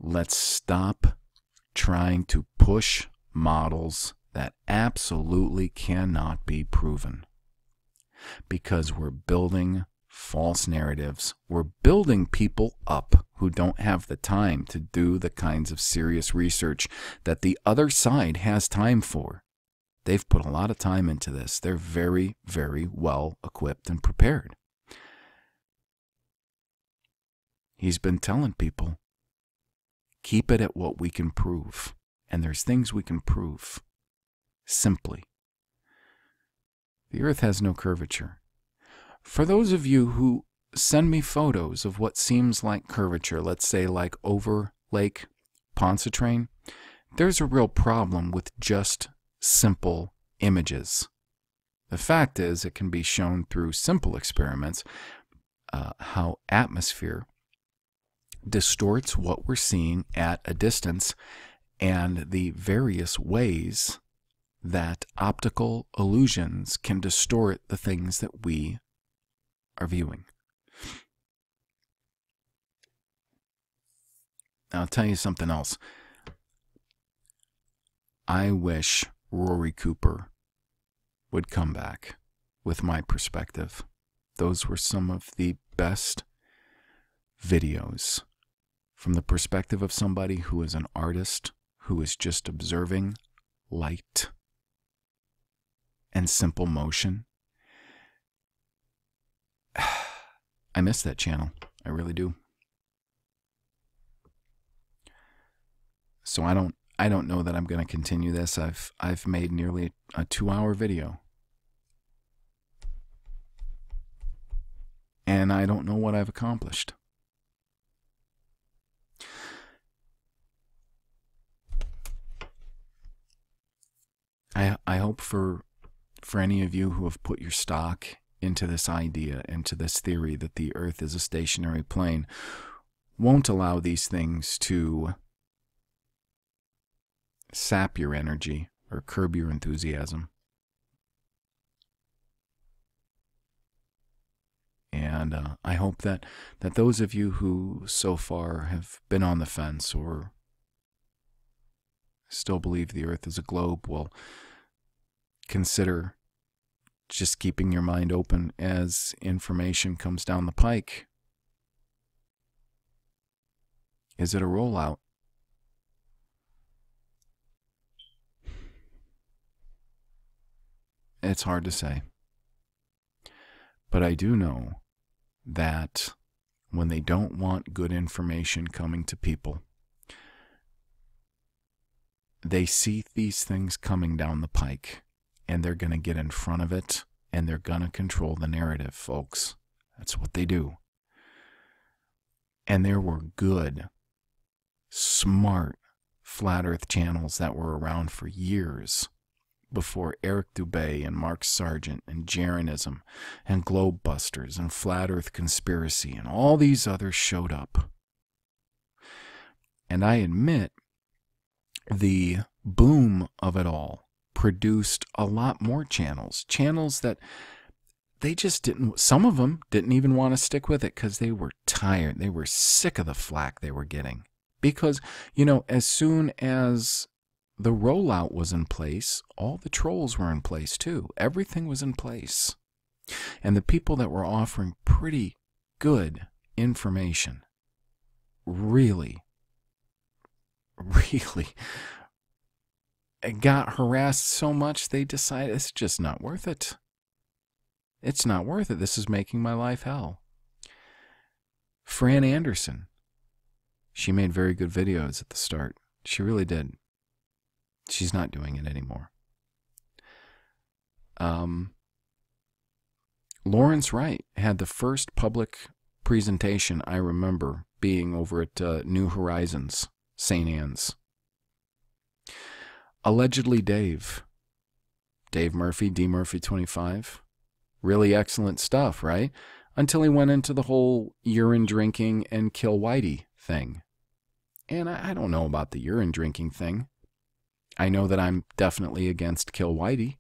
Let's stop trying to push models that absolutely cannot be proven because we're building false narratives. We're building people up who don't have the time to do the kinds of serious research that the other side has time for. They've put a lot of time into this. They're very, very well equipped and prepared. He's been telling people keep it at what we can prove. And there's things we can prove simply. The earth has no curvature. For those of you who send me photos of what seems like curvature, let's say like over Lake Pontchartrain, there's a real problem with just simple images. The fact is, it can be shown through simple experiments uh, how atmosphere distorts what we're seeing at a distance and the various ways that optical illusions can distort the things that we are viewing. I'll tell you something else. I wish Rory Cooper would come back with my perspective. Those were some of the best videos from the perspective of somebody who is an artist who is just observing light and simple motion. I miss that channel. I really do. So I don't I don't know that I'm going to continue this. I've I've made nearly a 2-hour video. And I don't know what I've accomplished. I I hope for for any of you who have put your stock into this idea, into this theory that the earth is a stationary plane, won't allow these things to sap your energy or curb your enthusiasm. And uh, I hope that, that those of you who so far have been on the fence or still believe the earth is a globe will consider just keeping your mind open as information comes down the pike. Is it a rollout? It's hard to say. But I do know that when they don't want good information coming to people, they see these things coming down the pike and they're going to get in front of it and they're going to control the narrative, folks. That's what they do. And there were good, smart flat earth channels that were around for years before Eric Dubay and Mark Sargent and Jeranism and Globebusters and Flat Earth Conspiracy and all these others showed up. And I admit the boom of it all produced a lot more channels, channels that they just didn't, some of them didn't even want to stick with it because they were tired. They were sick of the flack they were getting. Because, you know, as soon as the rollout was in place, all the trolls were in place too. Everything was in place. And the people that were offering pretty good information really, really got harassed so much they decided it's just not worth it. It's not worth it. This is making my life hell. Fran Anderson. She made very good videos at the start. She really did. She's not doing it anymore. Um, Lawrence Wright had the first public presentation I remember being over at uh, New Horizons, St. Anne's. Allegedly Dave. Dave Murphy, D Murphy 25. Really excellent stuff, right? Until he went into the whole urine drinking and kill Whitey thing. And I, I don't know about the urine drinking thing. I know that I'm definitely against kill Whitey.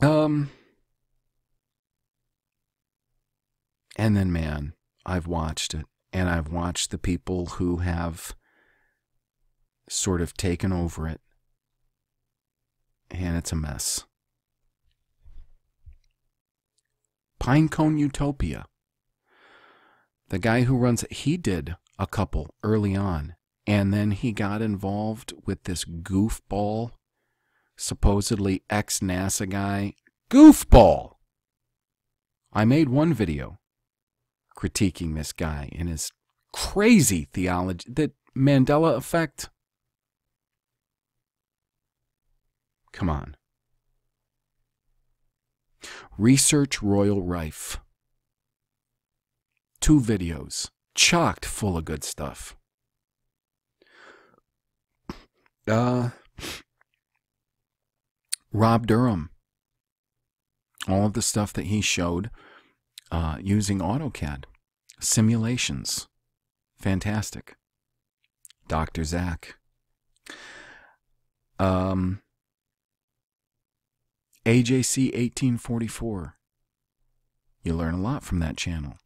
Um, and then, man, I've watched it, and I've watched the people who have sort of taken over it, and it's a mess. Pinecone Utopia. The guy who runs it, he did a couple early on, and then he got involved with this goofball, supposedly ex NASA guy. Goofball! I made one video critiquing this guy and his crazy theology, the Mandela effect. Come on. Research Royal Rife. Two videos, chocked full of good stuff. Uh, Rob Durham. All of the stuff that he showed uh, using AutoCAD. Simulations. Fantastic. Dr. Zach. Um, AJC 1844. You learn a lot from that channel.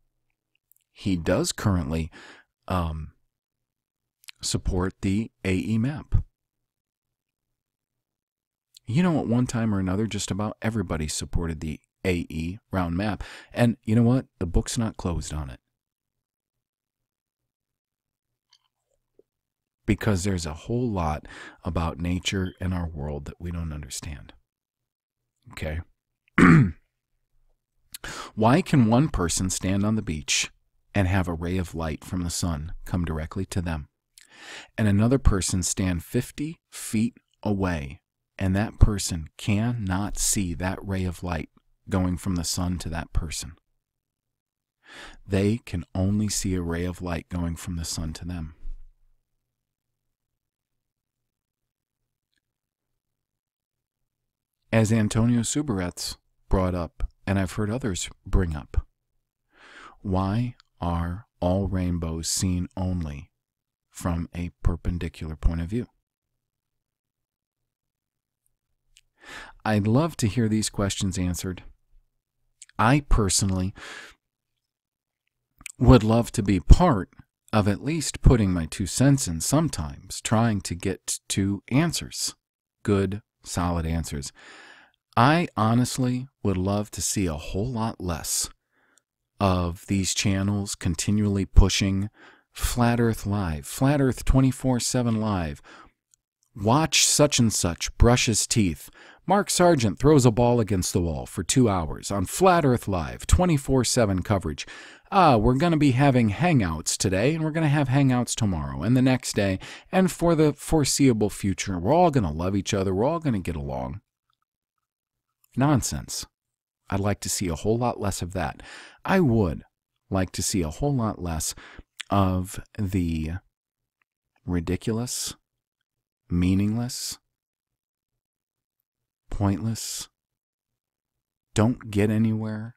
He does currently um, support the AE map. You know, at one time or another, just about everybody supported the AE round map. And you know what? The book's not closed on it. Because there's a whole lot about nature and our world that we don't understand. Okay. Why can one person stand on the beach and have a ray of light from the sun come directly to them, and another person stand 50 feet away and that person cannot see that ray of light going from the sun to that person? They can only see a ray of light going from the sun to them. As Antonio Subaretz brought up, and I've heard others bring up. Why are all rainbows seen only from a perpendicular point of view? I'd love to hear these questions answered. I personally would love to be part of at least putting my two cents in sometimes, trying to get to answers, good, solid answers. I honestly would love to see a whole lot less of these channels continually pushing Flat Earth Live, Flat Earth 24 7 Live. Watch such and such brush his teeth. Mark Sargent throws a ball against the wall for two hours on Flat Earth Live, 24 7 coverage. Ah, we're going to be having hangouts today, and we're going to have hangouts tomorrow, and the next day, and for the foreseeable future. We're all going to love each other. We're all going to get along. Nonsense. I'd like to see a whole lot less of that. I would like to see a whole lot less of the ridiculous, meaningless, pointless, don't get anywhere,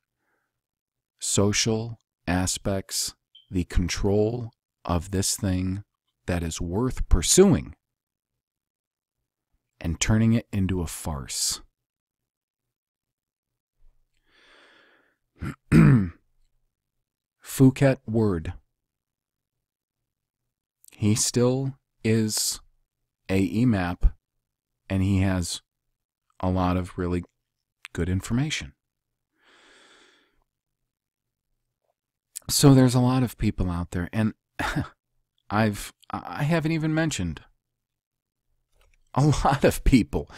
social aspects, the control of this thing that is worth pursuing, and turning it into a farce. Phuket Word he still is AE map and he has a lot of really good information. So there's a lot of people out there and I've I haven't even mentioned a lot of people.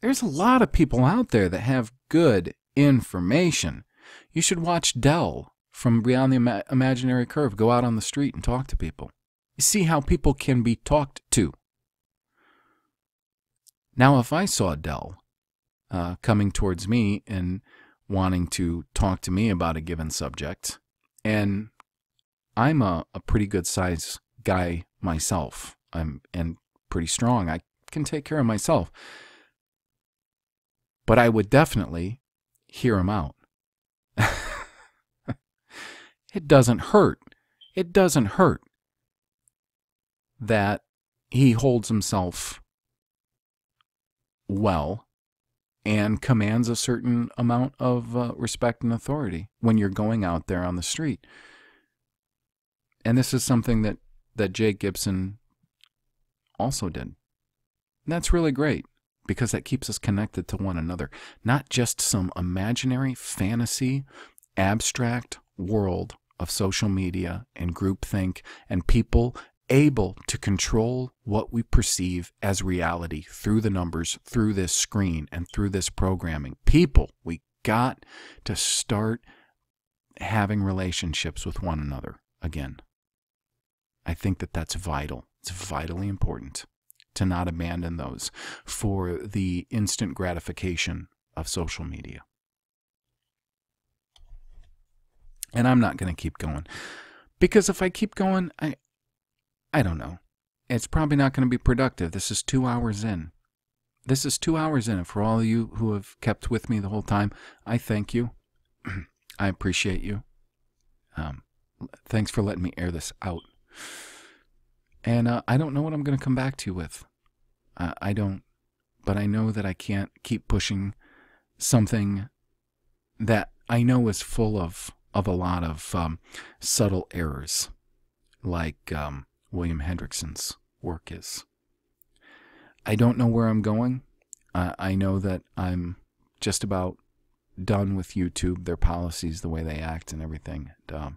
There's a lot of people out there that have good information. You should watch Dell from Beyond the Ima Imaginary Curve go out on the street and talk to people. You see how people can be talked to. Now, if I saw Dell uh, coming towards me and wanting to talk to me about a given subject, and I'm a, a pretty good size guy myself, I'm and pretty strong. I can take care of myself. But I would definitely hear him out. it doesn't hurt. It doesn't hurt that he holds himself well and commands a certain amount of uh, respect and authority when you're going out there on the street. And this is something that, that Jake Gibson also did. And that's really great because that keeps us connected to one another, not just some imaginary fantasy, abstract world of social media and groupthink and people able to control what we perceive as reality through the numbers, through this screen, and through this programming. People, we got to start having relationships with one another again. I think that that's vital. It's vitally important to not abandon those for the instant gratification of social media. And I'm not going to keep going because if I keep going, I I don't know. It's probably not going to be productive. This is 2 hours in. This is 2 hours in and for all of you who have kept with me the whole time, I thank you. I appreciate you. Um, thanks for letting me air this out. And uh, I don't know what I'm going to come back to you with. Uh, I don't, but I know that I can't keep pushing something that I know is full of of a lot of um, subtle errors, like um, William Hendriksen's work is. I don't know where I'm going. Uh, I know that I'm just about done with YouTube, their policies, the way they act, and everything. And,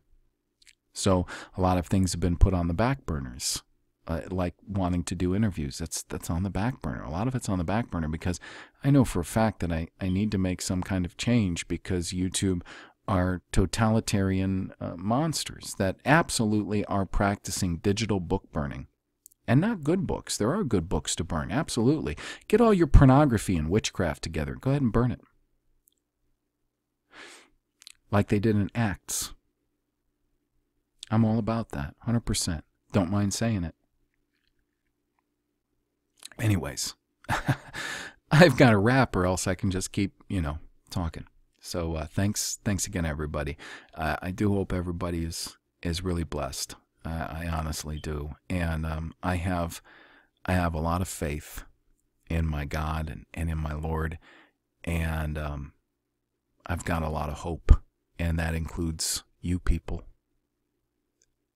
so a lot of things have been put on the back burners uh, like wanting to do interviews. That's that's on the back burner. A lot of it's on the back burner because I know for a fact that I, I need to make some kind of change because YouTube are totalitarian uh, monsters that absolutely are practicing digital book burning. And not good books. There are good books to burn, absolutely. Get all your pornography and witchcraft together. Go ahead and burn it. Like they did in Acts. I'm all about that, 100%. Don't mind saying it. Anyways, I've got to wrap or else I can just keep, you know, talking. So uh, thanks, thanks again, everybody. Uh, I do hope everybody is is really blessed. Uh, I honestly do, and um, I have I have a lot of faith in my God and, and in my Lord, and um, I've got a lot of hope, and that includes you people.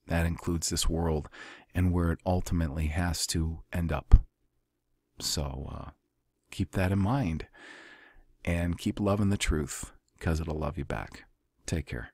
That includes this world and where it ultimately has to end up. So uh, keep that in mind and keep loving the truth because it'll love you back. Take care.